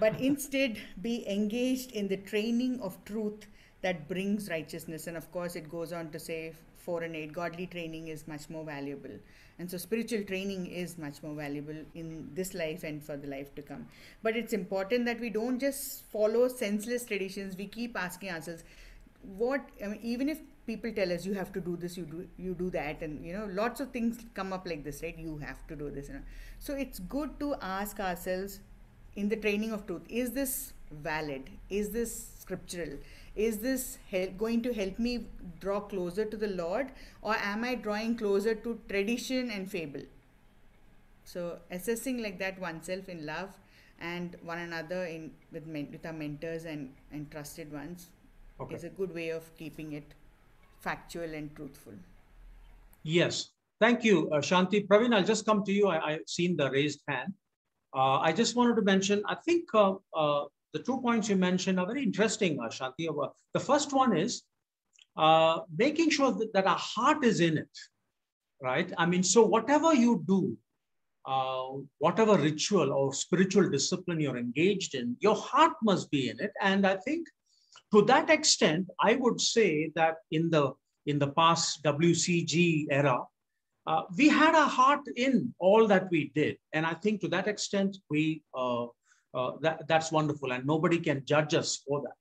but instead be engaged in the training of truth that brings righteousness. And of course it goes on to say 4 and 8 godly training is much more valuable. And so spiritual training is much more valuable in this life and for the life to come. But it's important that we don't just follow senseless traditions. We keep asking ourselves what I mean, even if people tell us you have to do this you do you do that and you know lots of things come up like this right? You have to do this so it's good to ask ourselves in the training of truth is this valid? Is this scriptural? Is this help, going to help me draw closer to the lord or am i drawing closer to tradition and fable? So assessing like that oneself in love and one another in with, men, with our mentors and and trusted ones Okay. is a good way of keeping it factual and truthful Yes. Thank you, uh, Shanti. Praveen, I'll just come to you. I, I've seen the raised hand. Uh, I just wanted to mention, I think uh, uh, the two points you mentioned are very interesting, uh, Shanti. Uh, The first one is making sure that, that our heart is in it, right? I mean, so whatever you do, whatever ritual or spiritual discipline you're engaged in, your heart must be in it. And I think to that extent, I would say that in the in the past WCG era, uh, we had our heart in all that we did, and I think to that extent, we uh, uh, that that's wonderful, and nobody can judge us for that.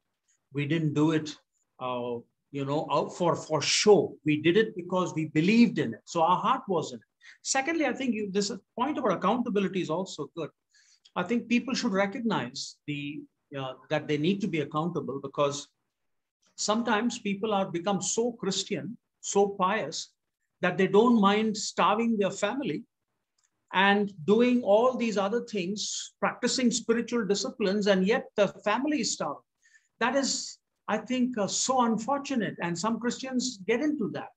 We didn't do it, uh, you know, out for for show. We did it because we believed in it, so our heart was in it. Secondly, I think you, this point about accountability is also good. I think people should recognize the uh, that they need to be accountable because sometimes people are become so Christian, so pious that they don't mind starving their family and doing all these other things, practicing spiritual disciplines, and yet the family is. That is, I think, uh, so unfortunate. And some Christians get into that.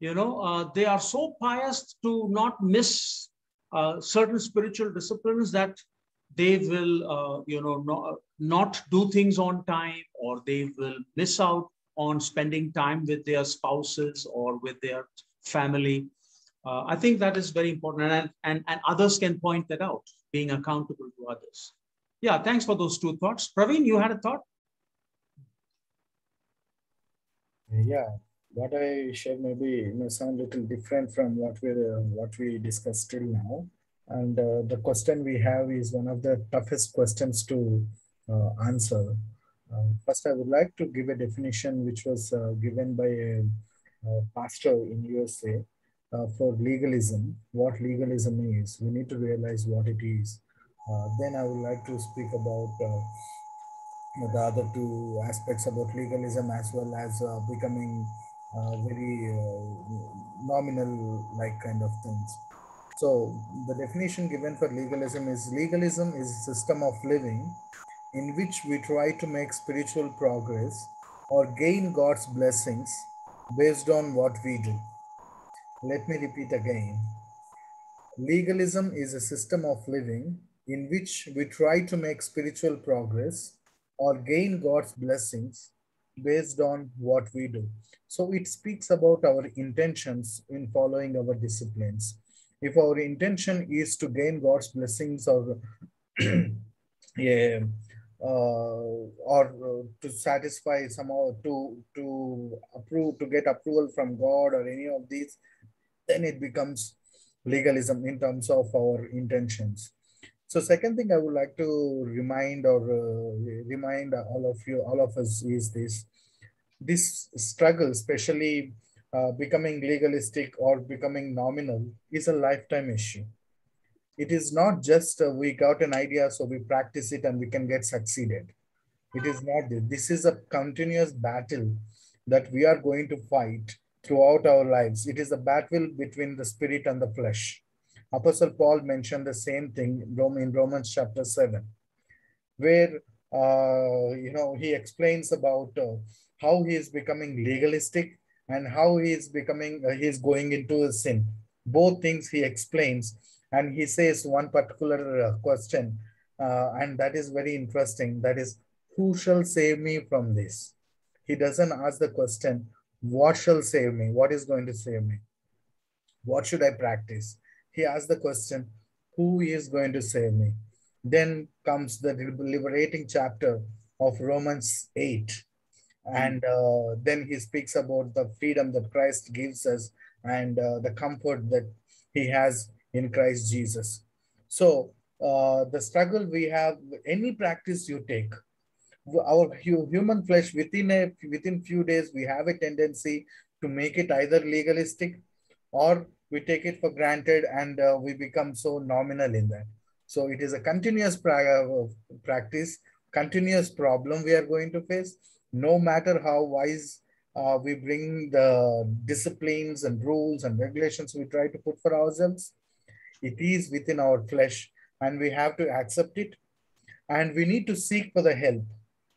You know, uh, they are so pious to not miss uh, certain spiritual disciplines that they will, uh, you know, not, not do things on time or they will miss out on spending time with their spouses or with their family. Uh, I think that is very important, and, and, and others can point that out, being accountable to others. Yeah, thanks for those two thoughts. Praveen, you had a thought? Yeah, what I share maybe may sound a little different from what we uh, what we discussed till now. And uh, the question we have is one of the toughest questions to answer. Uh, first, I would like to give a definition which was uh, given by a, a pastor in USA uh, for legalism. What legalism is, we need to realize what it is. Uh, then I would like to speak about the other two aspects about legalism as well as uh, becoming uh, very uh, nominal like kind of things so the definition given for legalism is legalism is a system of living in which we try to make spiritual progress or gain god's blessings based on what we do let me repeat again legalism is a system of living in which we try to make spiritual progress or gain God's blessings based on what we do. So it speaks about our intentions in following our disciplines. If our intention is to gain God's blessings or yeah, or to satisfy somehow to to approve to get approval from God or any of these, then it becomes legalism in terms of our intentions. So second thing I would like to remind or uh, remind all of you, all of us is this, this struggle, especially uh, becoming legalistic or becoming nominal is a lifetime issue. It is not just uh, we got an idea, so we practice it and we can get succeeded. It is not this. This is a continuous battle that we are going to fight throughout our lives. It is a battle between the spirit and the flesh. Apostle Paul mentioned the same thing in Romans chapter 7, where uh, you know he explains about uh, how he is becoming legalistic and how he is becoming uh, he is going into a sin. Both things he explains, and he says one particular uh, question, uh, and that is very interesting. That is, who shall save me from this? He doesn't ask the question, what shall save me? What is going to save me? What should I practice? He asks the question, who is going to save me? Then comes the liberating chapter of Romans 8. And uh, then he speaks about the freedom that Christ gives us and uh, the comfort that he has in Christ Jesus. So, uh, the struggle we have, any practice you take, our human flesh within a within few days we have a tendency to make it either legalistic or we take it for granted and uh, we become so nominal in that so it is a continuous pra uh, practice continuous problem we are going to face no matter how wise uh, we bring the disciplines and rules and regulations we try to put for ourselves it is within our flesh and we have to accept it and we need to seek for the help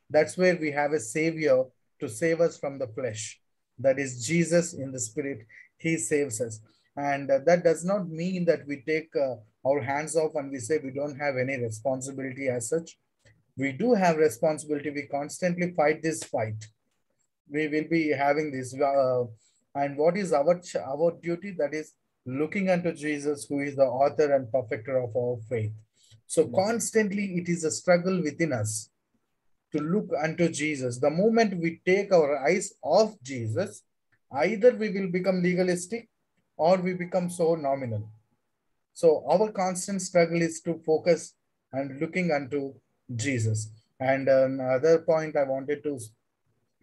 that's where we have a savior to save us from the flesh. That is Jesus in the spirit. He saves us. And uh, that does not mean that we take uh, our hands off and we say we don't have any responsibility as such. We do have responsibility. We constantly fight this fight. We will be having this. Uh, and what is our, our duty? That is looking unto Jesus, who is the author and perfecter of our faith. So constantly it is a struggle within us to look unto Jesus. The moment we take our eyes off Jesus, either we will become legalistic or we become so nominal. So our constant struggle is to focus and looking unto Jesus. And another point I wanted to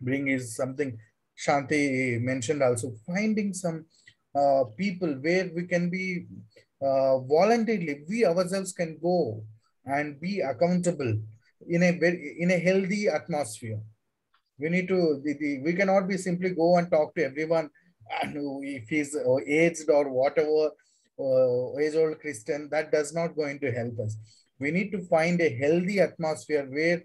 bring is something Shanti mentioned also, finding some uh, people where we can be uh, voluntarily, we ourselves can go and be accountable in a very in a healthy atmosphere. We need to the, the, we cannot be simply go and talk to everyone if he's aged or whatever uh, age old Christian that does not going to help us. We need to find a healthy atmosphere where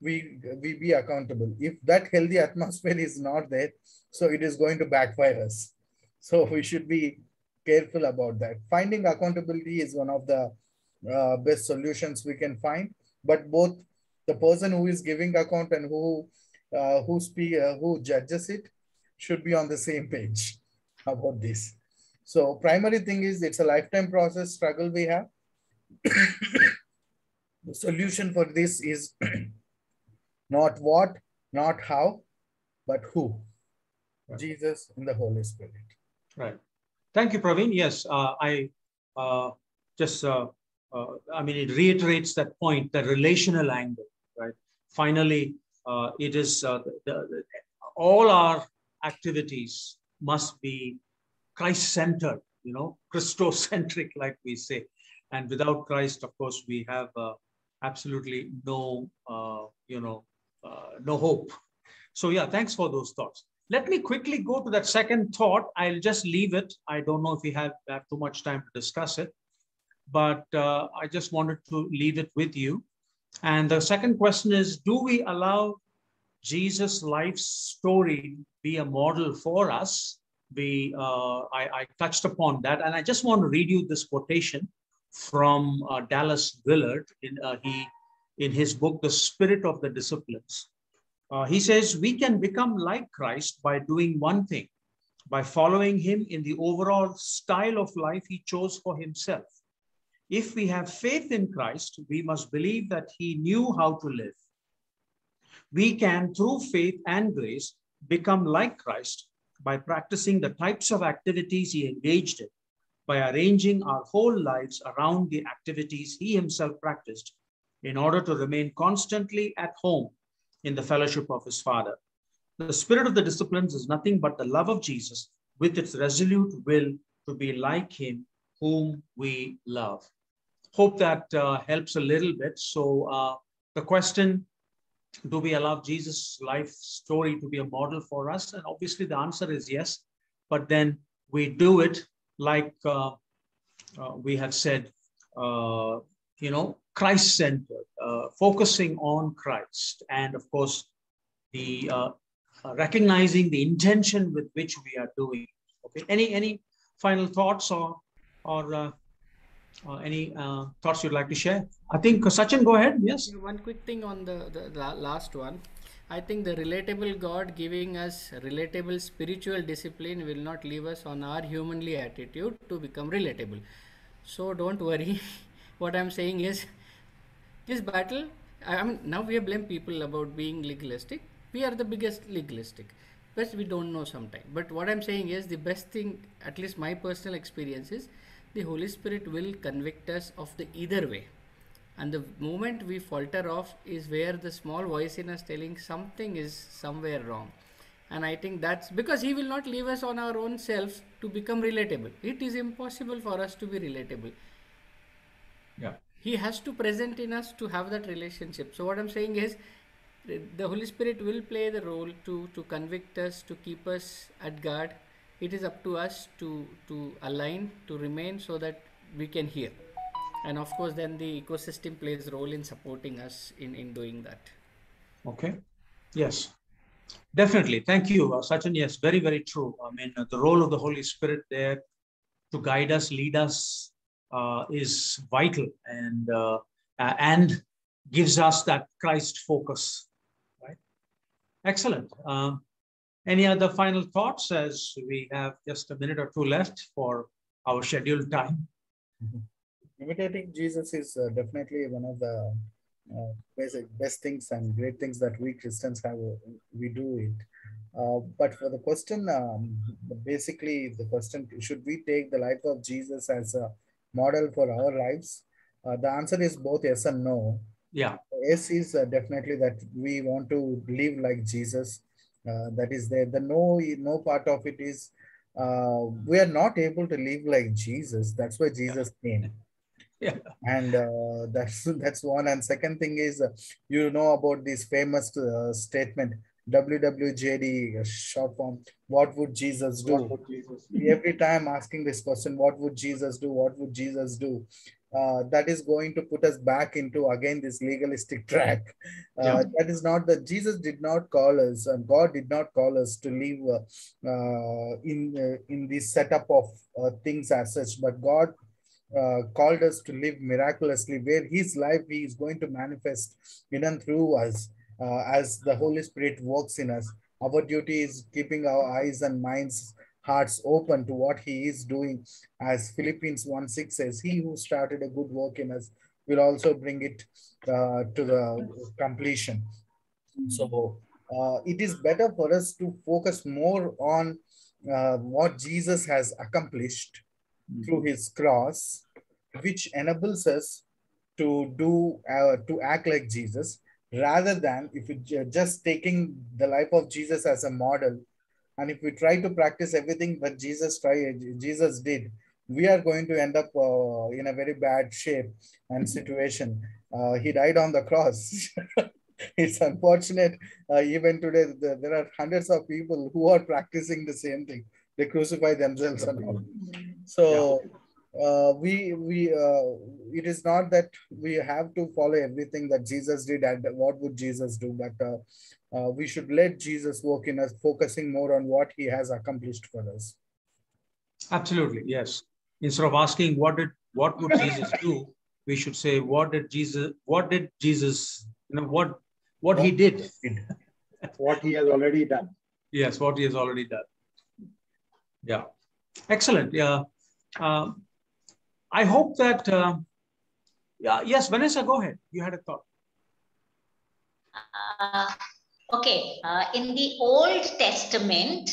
we we be accountable. If that healthy atmosphere is not there, so it is going to backfire us. So we should be careful about that. Finding accountability is one of the uh, best solutions we can find. But both the person who is giving account and who uh, who speak uh, who judges it should be on the same page about this. So primary thing is it's a lifetime process struggle we have. the solution for this is not what, not how, but who. Right. Jesus and the Holy Spirit. Right. Thank you, Praveen. Yes, uh, I uh, just, uh, uh I mean, it reiterates that point, the relational angle right? Finally, uh, it is uh, the, the, all our activities must be Christ-centered, you know, Christocentric, like we say. And without Christ, of course, we have absolutely no, you know, no hope. So yeah, thanks for those thoughts. Let me quickly go to that second thought. I'll just leave it. I don't know if we have, have too much time to discuss it, but uh, I just wanted to leave it with you. And the second question is, do we allow Jesus' life story be a model for us? We, uh, I, I, touched upon that, and I just want to read you this quotation from uh, Dallas Willard in, uh, he, in his book, The Spirit of the Disciplines. Uh, he says, we can become like Christ by doing one thing, by following him in the overall style of life he chose for himself. If we have faith in Christ, we must believe that he knew how to live. We can, through faith and grace, become like Christ by practicing the types of activities he engaged in, by arranging our whole lives around the activities he himself practiced in order to remain constantly at home in the fellowship of his Father. The spirit of the disciplines is nothing but the love of Jesus with its resolute will to be like him whom we love. Hope that uh, helps a little bit. So uh, the question, do we allow Jesus' life story to be a model for us? And obviously the answer is yes, but then we do it like uh, uh we have said, uh, you know, Christ-centered, uh, focusing on Christ. And of course, the recognizing the intention with which we are doing. Okay, any, any final thoughts or, or uh, any uh, thoughts you'd like to share? I think uh, Sachin, go ahead. Yes. One quick thing on the, the, the last one. I think the relatable God giving us relatable spiritual discipline will not leave us on our humanly attitude to become relatable. So don't worry. what I'm saying is this battle, I mean, now we have blamed people about being legalistic. We are the biggest legalistic. But we don't know sometimes. But what I'm saying is the best thing, at least my personal experience is the Holy Spirit will convict us of the either way. And the moment we falter off is where the small voice in us telling something is somewhere wrong. And I think that's because He will not leave us on our own self to become relatable. It is impossible for us to be relatable. He has to present in us to have that relationship. So, what I'm saying is, the Holy Spirit will play the role to, to convict us, to keep us at guard, it is up to us to to align to remain so that we can hear. And of course then the ecosystem plays role in supporting us in in doing that. Okay. Yes. Definitely. Thank you uh, sachin. Yes very very true. I mean uh, the role of the holy spirit there to guide us lead us is vital and uh, and gives us that christ focus right excellent um, any other final thoughts as we have just a minute or two left for our scheduled time? Mm-hmm. Imitating Jesus is uh, definitely one of the uh, basic best things and great things that we Christians have. Uh, we do it. Uh, but for the question, um, basically, the question should we take the life of Jesus as a model for our lives? Uh, the answer is both yes and no. Yeah. Yes is uh, definitely that we want to live like Jesus uh, that is there. The no, no part of it is uh, we are not able to live like Jesus. That's why Jesus came. Yeah. And uh, that's that's one. And second thing is, uh, you know about this famous uh, statement, WWJD short form. What would Jesus do? Would Jesus do? Every time asking this question, what would Jesus do? What would Jesus do? uh, that is going to put us back into again this legalistic track. Uh, yeah. That is not that Jesus did not call us, and God did not call us to live uh, uh in uh, in this setup of uh, things as such, but God. called us to live miraculously, where His life He is going to manifest in and through us as the Holy Spirit works in us. Our duty is keeping our eyes and minds hearts open to what he is doing. As Philippians 1 6 says, He who started a good work in us will also bring it uh, to the completion. So uh, it is better for us to focus more on uh, what Jesus has accomplished through his cross, which enables us to do uh, to act like Jesus rather than if you're just taking the life of Jesus as a model and if we try to practice everything that Jesus tried, Jesus did, we are going to end up uh, in a very bad shape and situation. Uh, he died on the cross. it's unfortunate. Uh, even today, the, there are hundreds of people who are practicing the same thing. They crucify themselves and all. So uh, we we uh, it is not that we have to follow everything that Jesus did and what would Jesus do, but uh, uh, we should let Jesus work in us, focusing more on what he has accomplished for us. Absolutely, yes. Instead of asking what did what would Jesus do, we should say what did Jesus what did Jesus you know what what, what he did. what he has already done. Yes, what he has already done. Yeah, excellent. Yeah, uh, I hope that. Uh, yeah, yes, Vanessa, go ahead. You had a thought. Uh, Okay, uh, in the Old Testament,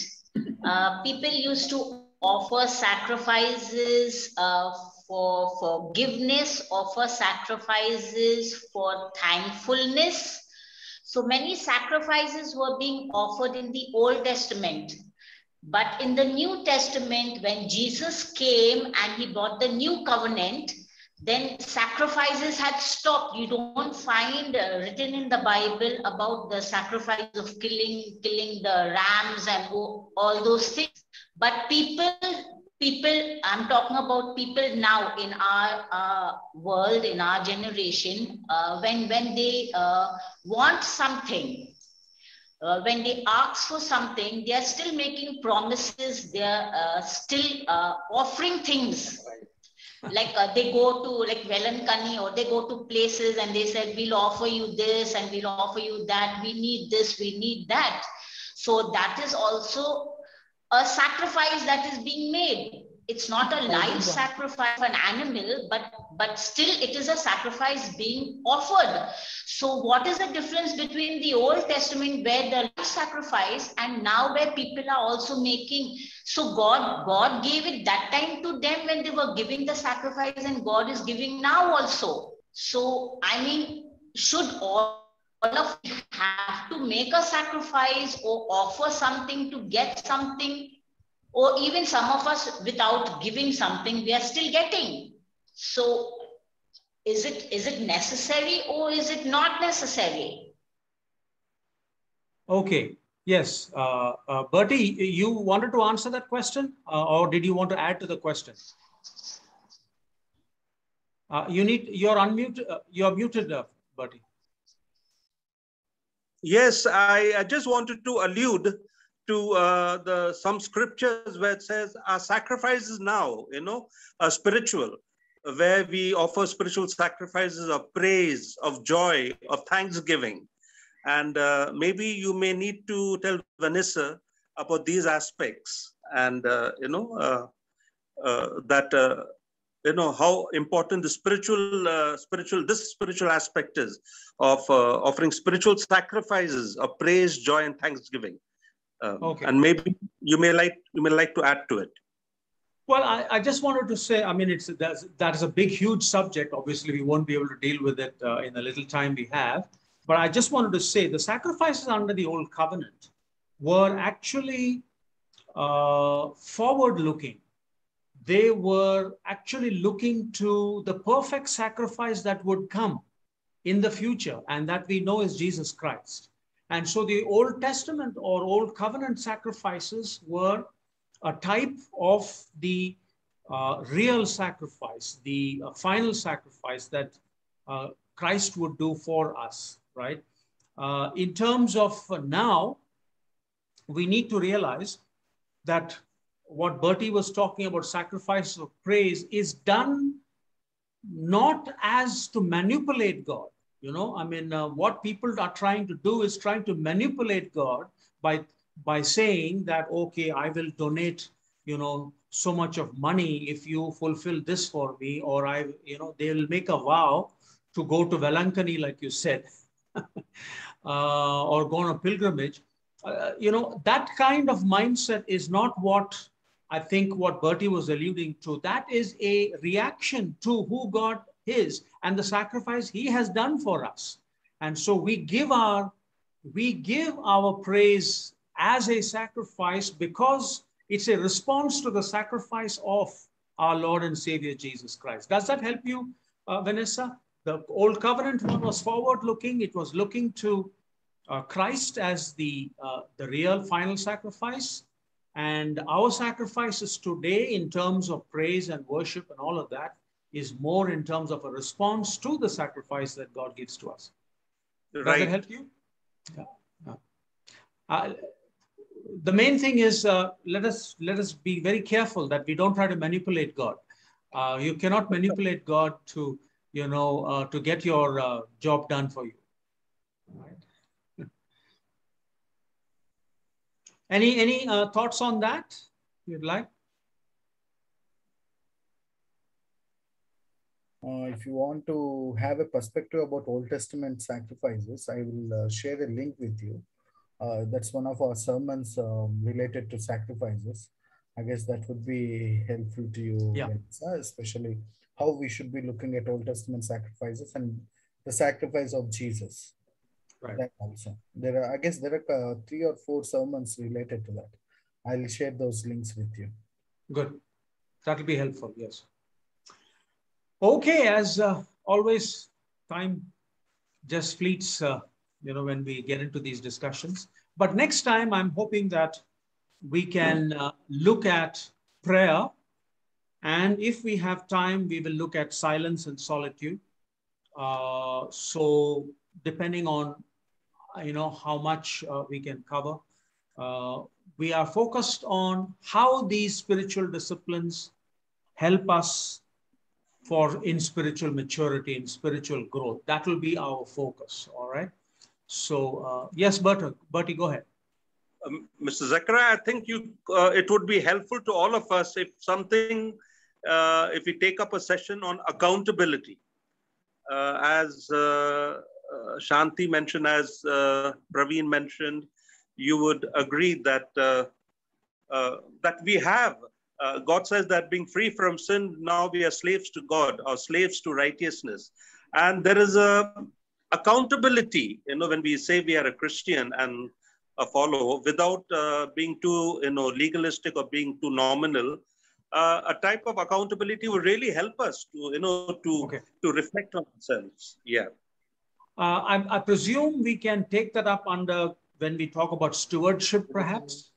uh, people used to offer sacrifices uh, for forgiveness, offer sacrifices for thankfulness. So many sacrifices were being offered in the Old Testament. But in the New Testament, when Jesus came and he brought the new covenant, then sacrifices had stopped. You don't find uh, written in the Bible about the sacrifice of killing, killing the rams and all, those things. But people, people, I'm talking about people now in our uh, world, in our generation, uh, when when they uh, want something, uh, when they ask for something, they are still making promises. They are uh, still uh, offering things. like uh, they go to like Velankani or they go to places and they said, we'll offer you this and we'll offer you that. We need this, we need that. So that is also a sacrifice that is being made it's not a live sacrifice of an animal, but, but still it is a sacrifice being offered. So what is the difference between the Old Testament where the sacrifice and now where people are also making, so God, God gave it that time to them when they were giving the sacrifice and God is giving now also. So, I mean, should all all of have to make a sacrifice or offer something to get something or even some of us without giving something we are still getting. So is it is it necessary or is it not necessary? Okay. Yes. Uh, uh, bertie you wanted to answer that question uh, or did you want to add to the question? Uh, you need you're unmuted uh, you're muted uh, bertie. Yes I, I just wanted to allude to uh, the some scriptures where it says our sacrifices now, you know, are spiritual, where we offer spiritual sacrifices of praise, of joy, of thanksgiving. And uh, maybe you may need to tell Vanessa about these aspects and, uh, you know, uh, uh, that, uh, you know, how important the spiritual, spiritual, this spiritual aspect is of offering spiritual sacrifices of praise, joy, and thanksgiving. Um, okay. And maybe you may like you may like to add to it. Well, I, I just wanted to say, I mean, it's that's, that is a big, huge subject. Obviously, we won't be able to deal with it uh, in the little time we have. But I just wanted to say the sacrifices under the old covenant were actually uh, forward looking. They were actually looking to the perfect sacrifice that would come in the future, and that we know is Jesus Christ. And so the Old Testament or Old Covenant sacrifices were a type of the uh, real sacrifice, the uh, final sacrifice that uh, Christ would do for us, right? Uh, in terms of now, we need to realize that what Bertie was talking about, sacrifice of praise, is done not as to manipulate God, you know, I mean, uh, what people are trying to do is trying to manipulate God by by saying that okay, I will donate, you know, so much of money if you fulfill this for me, or I, you know, they'll make a vow to go to Velankani, like you said, uh, or go on a pilgrimage. Uh, you know, that kind of mindset is not what I think what Bertie was alluding to. That is a reaction to who God his and the sacrifice he has done for us. And so we give our we give our praise as a sacrifice because it's a response to the sacrifice of our Lord and Savior Jesus Christ. Does that help you, uh, Vanessa? The old covenant one was forward looking. It was looking to uh, Christ as the, uh, the real final sacrifice. And our sacrifices today, in terms of praise and worship and all of that, is more in terms of a response to the sacrifice that God gives to us. Right. Does that help you? Yeah. yeah. Uh, the main thing is uh, let us let us be very careful that we don't try to manipulate God. Uh, you cannot manipulate God to you know uh, to get your uh, job done for you. Right. Any any uh, thoughts on that you'd like? Uh, if you want to have a perspective about Old Testament sacrifices, I will uh, share a link with you. Uh, that's one of our sermons um, related to sacrifices. I guess that would be helpful to you, yeah. especially how we should be looking at Old Testament sacrifices and the sacrifice of Jesus. Right. That also. There are, I guess there are uh, three or four sermons related to that. I'll share those links with you. Good. That'll be helpful. Yes. Okay. As uh, always, time just fleets, uh, you know, when we get into these discussions. But next time, I'm hoping that we can uh, look at prayer. And if we have time, we will look at silence and solitude. Uh, so depending on, you know, how much uh, we can cover, uh, we are focused on how these spiritual disciplines help us for in spiritual maturity and spiritual growth. That will be our focus. All right. So uh, yes, Bertie, Bertie, go ahead. Um, Mr. Zachariah, I think you uh, it would be helpful to all of us if something, uh, if we take up a session on accountability, uh, as uh, uh, Shanti mentioned, as Praveen mentioned, you would agree that that we have uh, God says that being free from sin, now we are slaves to God or slaves to righteousness. And there is a accountability, you know, when we say we are a Christian and a follower without uh, being too, you know, legalistic or being too nominal. Uh, a type of accountability will really help us to, you know, to okay. to reflect on ourselves. Yeah. Uh, I, I presume we can take that up under when we talk about stewardship, perhaps.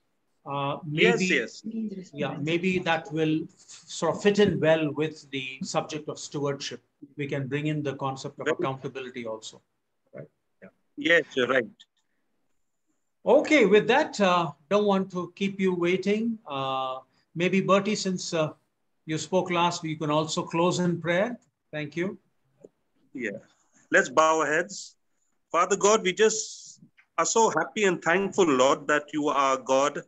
Uh, maybe, yes, yes. Yeah, maybe that will sort of fit in well with the subject of stewardship. We can bring in the concept of accountability also. Right? Yeah. Yes, you're right. Okay, with that, uh, don't want to keep you waiting. Uh, maybe Bertie, since uh, you spoke last, we can also close in prayer. Thank you. Yeah, let's bow our heads. Father God, we just are so happy and thankful, Lord, that you are God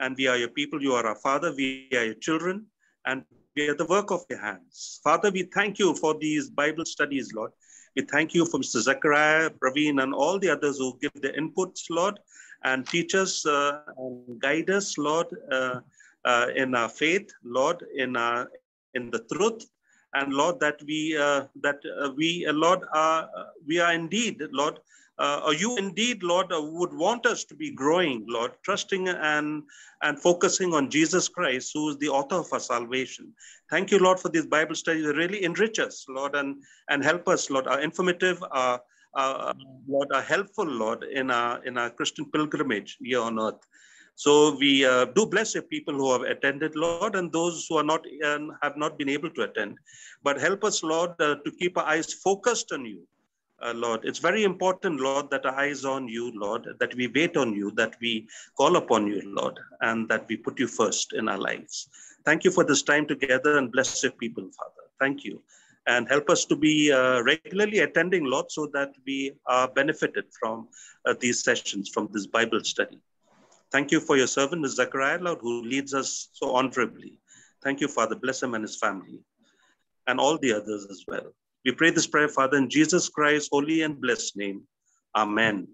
and we are your people. You are our Father. We are your children, and we are the work of your hands. Father, we thank you for these Bible studies, Lord. We thank you for Mr. Zachariah, Praveen, and all the others who give the inputs, Lord, and teach us uh, and guide us, Lord, uh, uh, in our faith, Lord, in our in the truth, and Lord, that we uh, that uh, we, uh, Lord, are we are indeed, Lord, uh, you indeed, Lord, uh, would want us to be growing, Lord, trusting and, and focusing on Jesus Christ, who is the author of our salvation. Thank you, Lord, for these Bible studies. They really enrich us, Lord, and, and help us, Lord, are informative, are, are, Lord, are helpful, Lord, in our, in our Christian pilgrimage here on earth. So we uh, do bless your people who have attended, Lord, and those who are not uh, have not been able to attend. But help us, Lord, uh, to keep our eyes focused on you, uh, Lord. It's very important, Lord, that our eyes on you, Lord, that we wait on you, that we call upon you, Lord, and that we put you first in our lives. Thank you for this time together and bless your people, Father. Thank you. And help us to be uh, regularly attending, Lord, so that we are benefited from uh, these sessions, from this Bible study. Thank you for your servant, Ms. Zachariah, Lord, who leads us so honorably. Thank you, Father. Bless him and his family and all the others as well. We pray this prayer, Father, in Jesus Christ's holy and blessed name. Amen.